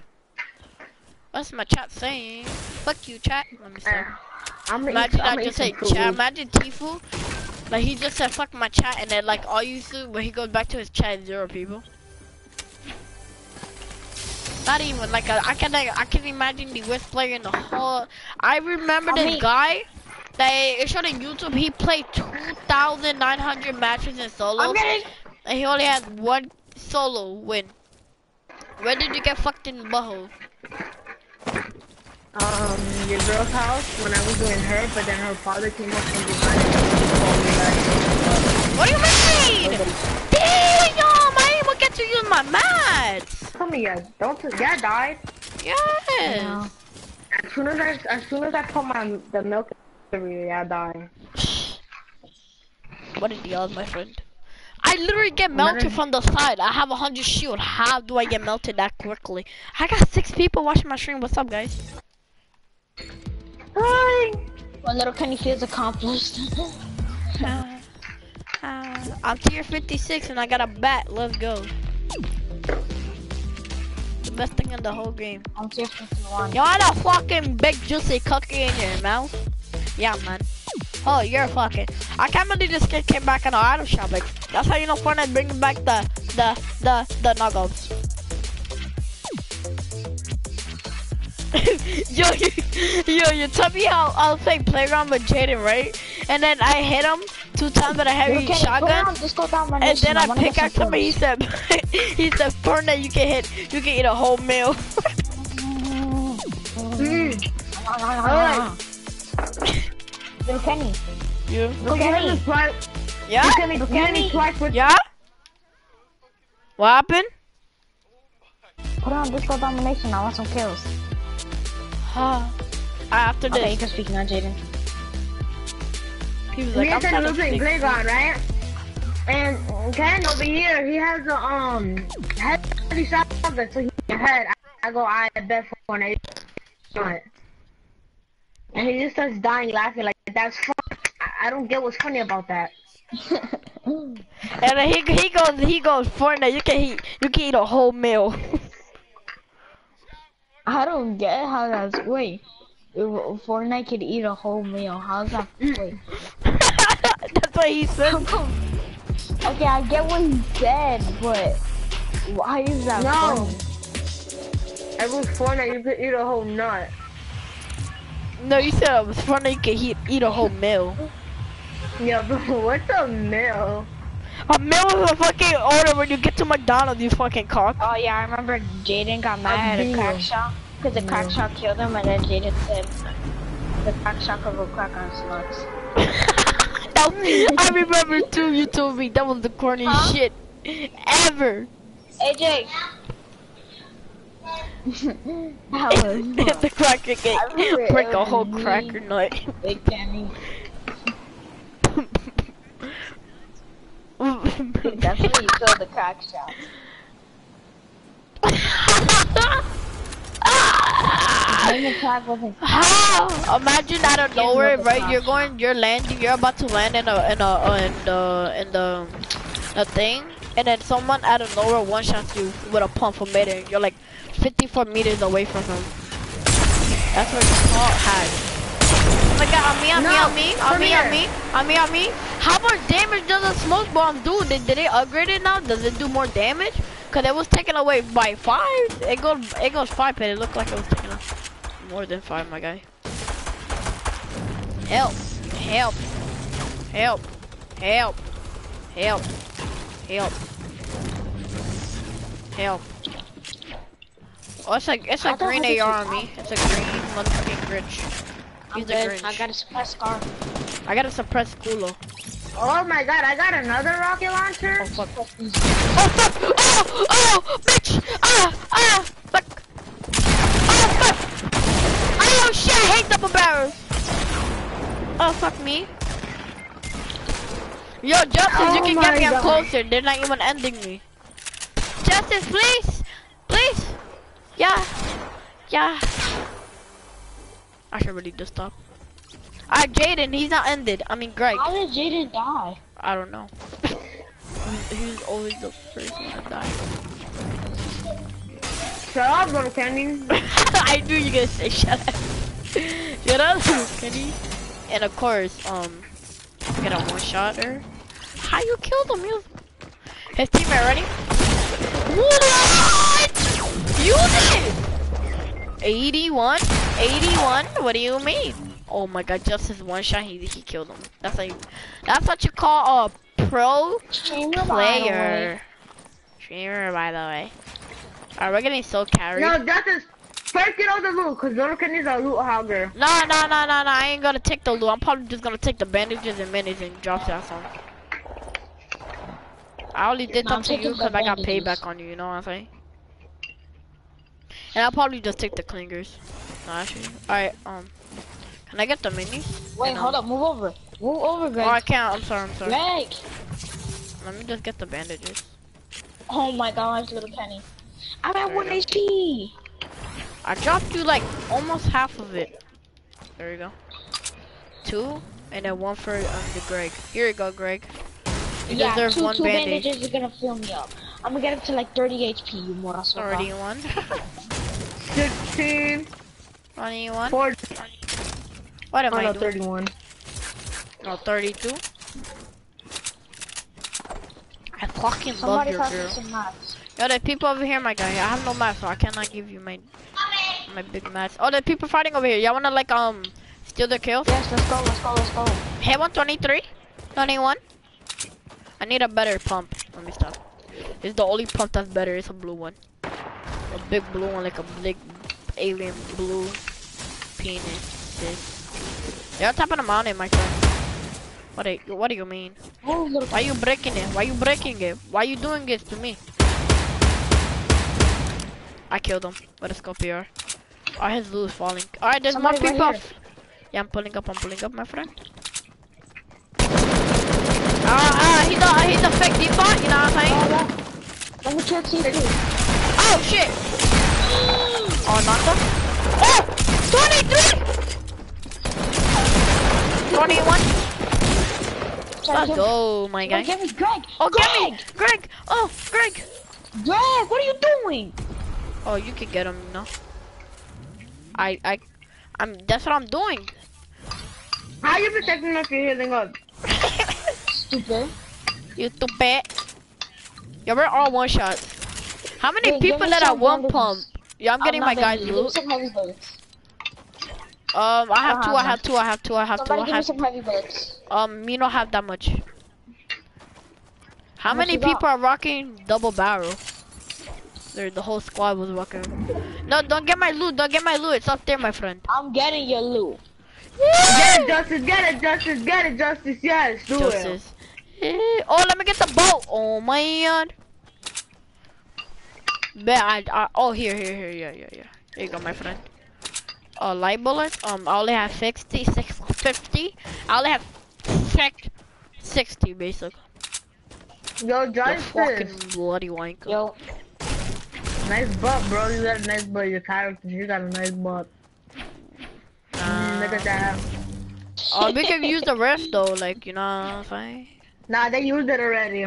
What's my chat saying? Fuck you, chat. Let me see. Uh, I'm Imagine I'm I just say chat. Imagine Tifu. Like he just said fuck my chat and then like all you see when he goes back to his chat zero people. Not even like a, I can I can imagine the worst player in the whole. I remember I this mean- guy. That it showed on YouTube. He played 2,900 matches in I'm solo, getting. And he only had one solo win. Where did you get fucked in the butthole? Um, your girl's house when I was doing her, but then her father came up from behind and called me back. What do you mean? Damn! I didn't even get to use my mats. Tell me, yeah, don't. Yeah, I died. Yes. No. As soon as I, as soon as I put my the milk, in the yeah, I died. What are the odds, my friend? I literally get melted from the side. I have a hundred shield. How do I get melted that quickly? I got six people watching my stream. What's up, guys? Hi. One little Kenny feels accomplished. Uh, uh, I'm tier 56 and I got a bat. Let's go. The best thing in the whole game. I'm tier 51. You want a fucking big juicy cookie in your mouth? Yeah, man. Oh, you're fucking. I can't believe this kid came back in the item shop. Like, that's how you know Fortnite bringing back the the the the nuggles. yo, you, yo, you tell me how I was playing playground with Jaden, right? And then I hit him two times with a heavy Little Kenny, go shotgun. down, just go down my And then I wanna get pickaxe some him and he kills. said, he said, Fortnite, you can hit, you can eat a whole meal. Mm. Little Kenny, you? Go You hit me Kenny. Yeah? You hit me, you hit twice with Yeah? What happened? put on Disco Domination. I want some kills. Huh. After this. Okay, you can speak now, Jaden. he was Me like, I'm and Ken trying to playing speak. Right? And Ken over here, he has a um heavy shotgun, so he head. I, I go, I bet for an eight. And he just starts dying laughing like that's fun. I, I don't get what's funny about that. And then he he goes he goes Fortnite, you can eat you can eat a whole meal. I don't get how that's wait. If Fortnite could eat a whole meal. How's that? Wait. That's what he said. Okay, I get what he said, but why is that No. funny? It was Fortnite, you could eat a whole nut. No, you said it was Fortnite, you can eat eat a whole meal. Yeah, but what's a meal? A meal is a fucking order when you get to McDonald's, you fucking cock. Oh yeah, I remember Jaden got mad at a crack shot because the crack shot killed him, and then Jaden said the crack shot could go crack on slugs. That I remember too. You told me that was the corniest Huh? shit ever. AJ. was the cracker cake. I remember it Break a whole cracker nut. big Danny. That's when you killed the crack shot. Then the crack wasn't. How? Imagine out of nowhere, right? You're going, you're landing, you're about to land in a, in a, uh, in the, in the, the thing, and then someone out of nowhere one shots you with a pump from mid, and you're like 54 meters away from him. That's what you call hack. Oh my god, on me, on me, No, on me, on me, on me, on me, on me. How much damage does a smoke bomb do? Did, did they upgrade it now? Does it do more damage? Cause it was taken away by five. It goes, it goes five, but it looked like it was taken away. More than five, my guy. Help! Help! Help! Help! Help! Help! Help! Oh, it's like it's a thought green AR on me. It's a green motherfucking Grinch. I'm He's a good. Grinch. I got a suppress scar. I got a suppress Kulo. Oh my god, I got another rocket launcher. Oh fuck! Oh fuck! Oh! Oh! Bitch! Ah! Ah! Fuck! Oh fuck! Oh shit! I hate double barrels. Oh fuck me! Yo, Justice, you Oh can get me. I'm closer. They're not even ending me. Justice, please, please. Yeah, yeah. I should really just stop. Alright, Jaden, he's not ended. I mean, Greg. How did Jaden die? I don't know. He- He's always the first one to die. shut up, little Kenny. I knew you gonna say shut up. shut up, Kenny. And of course, um, get a one shotter. How you killed him? You... His teammate ready? What? You did! 81? 81? What do you mean? Oh my god, just his one shot, he, he killed him. That's like, that's what you call a pro Streamer, by player. Streamer, by the way. Alright, we're getting so carried. No, that's just first get all the loot, cause little Kenny's a loot hogger. No, no, no, no, no. I ain't gonna take the loot. I'm probably just gonna take the bandages and minis and drop that some. I only did No, that to you because I got payback on you. You know what I'm saying? And I'll probably just take the clingers. No, actually. Alright, um. Can I get the minis? Wait, And, hold um, up, move over. Move over, Greg. Oh, I can't. I'm sorry. I'm sorry. Greg. Let me just get the bandages. Oh my gosh, little Kenny. I'm at There one you HP. I dropped you like almost half of it. There you go. Two, and then one for um, the Greg. Here you go, Greg. You yeah, deserve two, one two bandage. bandages are gonna fill me up. I'm gonna get up to like 30 HP, you morazo. Already one. 16, 21. 4, What am oh I no, doing? 31. No, 32. I fucking love Somebody your pass girl. Yo, there people over here, my guy. I have no mats, so I cannot give you my my big mats. Oh, there people fighting over here. Y'all wanna like um steal their kills? Yes, let's go, let's go, let's go. Hit 123, 21. I need a better pump. Let me stop. It's the only pump that's better. It's a blue one. A big blue one, like a big alien blue penis. On top of the mountain, my friend. What do you, what do you mean? Little Why you breaking it? Why are you breaking it? Why are you doing this to me? I killed him with a scope here. Oh, his loot is falling. Alright, there's Somebody more people. here. yeah, I'm pulling up. I'm pulling up, my friend. Ah, ah, he's a he's a fake default. You know what I'm saying? Oh, yeah. Let me kill TP. Oh shit! Oh, not the. Oh, 23. 21. Let's go, my guy. Greg, get me, Greg. Oh, Greg. get me, Greg. Oh, Greg. Greg, what are you doing? Oh, you can get him, you know. I, I, I'm. That's what I'm doing. How are you protecting us if you're healing up? Stupid. you stupid. Yeah, we're all one shots. How many Wait, people that are one bandages. pump? Yeah, I'm getting I'm my guys bandages. Loot. some heavy bullets. Um, I have don't two. have I have two. I have two. I have two. I have. some heavy bullets. Um, me don't have that much. How much many you got? people are rocking double barrel? There, the whole squad was walking. No, don't get my loot. Don't get my loot. It's up there, my friend. I'm getting your loot. Get it, Justice, get it, Justice, get it, Justice, yes, do it. Justice. Eh, Oh, let me get the boat. Oh my god. Bet I, I, oh here, here, here, yeah, yeah, yeah. Here you go, my friend. Uh, light bullets. Um, I only have 60, 6, 50. I only have six, 60 basically. Yo, You Justice, fucking bloody wanker. Yo, nice butt, bro, you got a nice butt, your character, you got a nice butt. Mm, look at that. Oh, we can use the rest though, like you know what I'm saying. Nah, they used it already.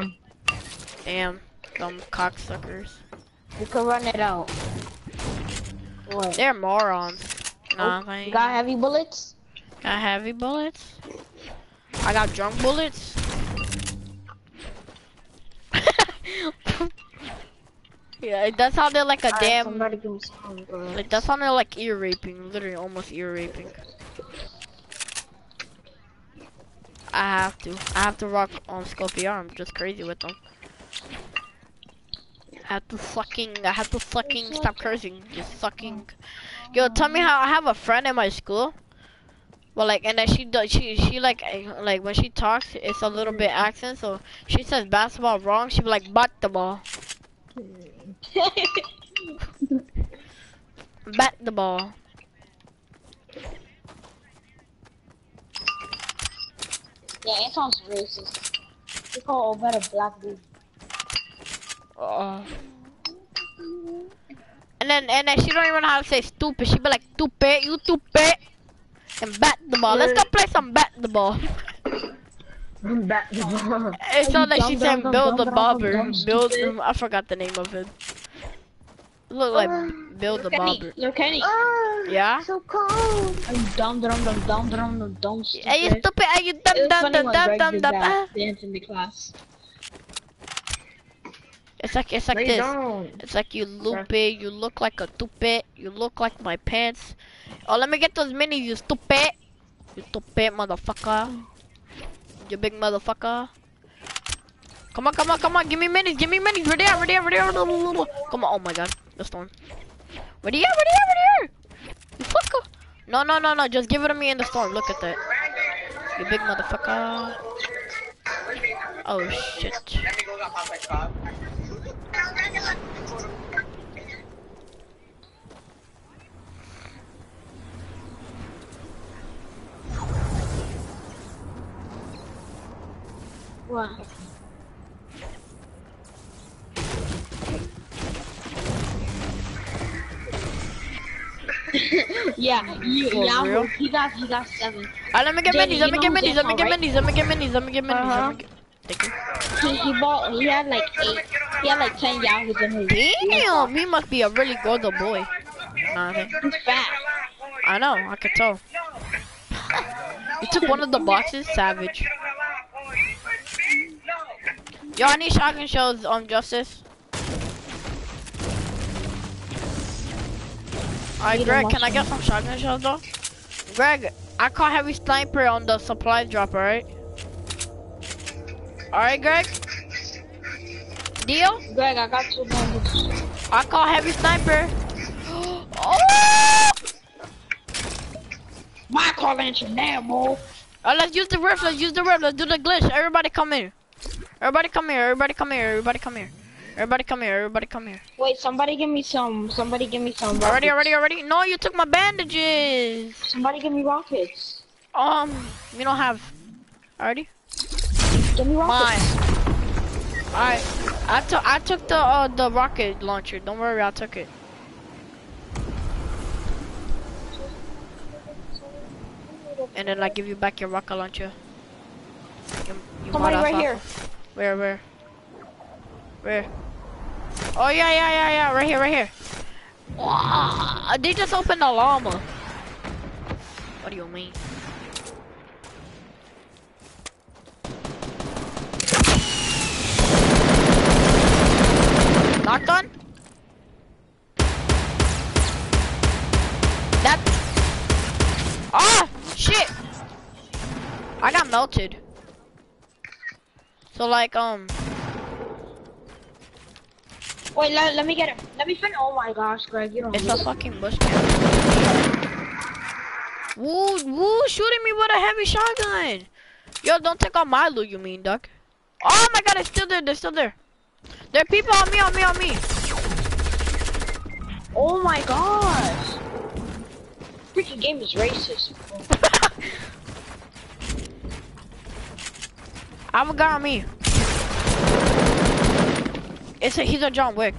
Damn, some cocksuckers. you can run it out. What? They're morons. You know what You got heavy bullets? Got heavy bullets. I got drunk bullets. yeah, that sounded like a damn. Me some bullets. Like that sounded like ear raping. Literally, almost ear raping. I have to. I have to rock on Scorpio. I'm just crazy with them. I have to fucking. I have to fucking stop cursing. Just fucking. Yo, tell me how I have a friend in my school. Well, like, and then she does. She she like eh, like when she talks, it's a little bit accent. So she says basketball wrong. She be like bat the bat the ball. yeah, Anton's racist. He call Obed a black dude. Uh. And then and then she don't even know how to say stupid. She be like stupid, you stupid, and bat the ball. Let's go play some bat the ball. Back the ball. It sounds like she said build the bobber. Build. stupid. I forgot the name of it. Look like Bill the Bobber. look Kenny. Oh, Yeah? so cold. I'm dumb, dumb, dumb, dumb, dumb, dumb, dumb, stupid. Hey, you stupid. Hey, you dumb, dumb, dumb, dumb, dumb, dumb. ah. dance in the class. It's like, it's like you this. don't. It's like you loopy, you look like a stupid, you look like my pants. Oh, let me get those minis, you stupid. You stupid motherfucker. You big motherfucker. Come on, come on, come on, give me minis, give me minis, ready out, ready out, ready out. Come on, oh my god, the storm. Ready out, ready out, ready out. You fucker. No, no, no, no, just give it to me in the storm, look at that. You big motherfucker. Oh shit. What? yeah, you, For yeah, real? he got, he got seven. Alright, let me get Jenny, minis, let me get who minis, let me get right? minis, let me get minis, let me get minis, let Uh-huh. me get. Thank you. He, he bought, he had like eight, he had like ten yahoos in his. Damn, he must be a really good boy. Nah, okay. He's fat. I know, I could tell. You took one of the boxes, savage. Yo, I need shotgun shells, um, Justice. Alright, Greg, can I get some shotgun shells though? Greg, I caught heavy sniper on the supply drop, alright? Alright, Greg? Deal? Greg, I got two bandits. I call heavy sniper. oh! My car lantern now, bro. Oh, let's use the rift. Let's use the rift. Let's do the glitch. Everybody come here. Everybody come here. Everybody come here. Everybody come here. Everybody come here. Everybody come here. Wait, somebody give me some. Somebody give me some. Already, rockets. already, already. No, you took my bandages. Somebody give me rockets. Um, we don't have. Already? Give me Mine. rockets. Alright. I took I took the uh the rocket launcher. Don't worry, I took it. And then I give you back your rocket launcher. You, you Somebody right here. Where, where? Where? Oh yeah, yeah, yeah, yeah, right here, right here. Wow, they just opened the llama. What do you mean? Knocked on? That. Ah, shit. I got melted. So like, um, Wait, let, let me get him. Let me find. Oh my gosh, Greg, you don't. it's a listen. fucking bush camp. Woo, woo, shooting me with a heavy shotgun. Yo, don't take out my loot, you mean, duck. Oh my god, it's still there, they're still there. There are people on me, on me, on me. Oh my gosh. Freaking game is racist. I have a guy on me. It's a, he's a John Wick.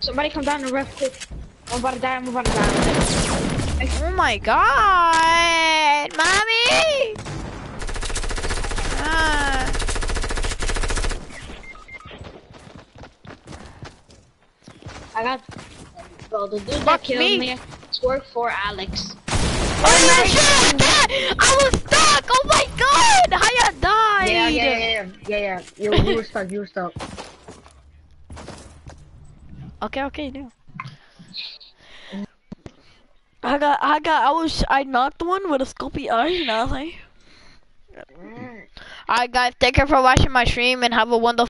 Somebody come down the ref quick. I'm about to die. I'm about to die. Oh my god, mommy! Ah. I got. Bro, the dude Fuck that killed me. me. It's work for Alex. Oh my shit! I was stuck! Oh my god! I died? Yeah, yeah, yeah, yeah, yeah, yeah. You, you were stuck. You were stuck. Okay, okay, no. I got, I got, I was, I knocked one with a scopy eye, and I was like, mm. Alright guys, thank you for watching my stream and have a wonderful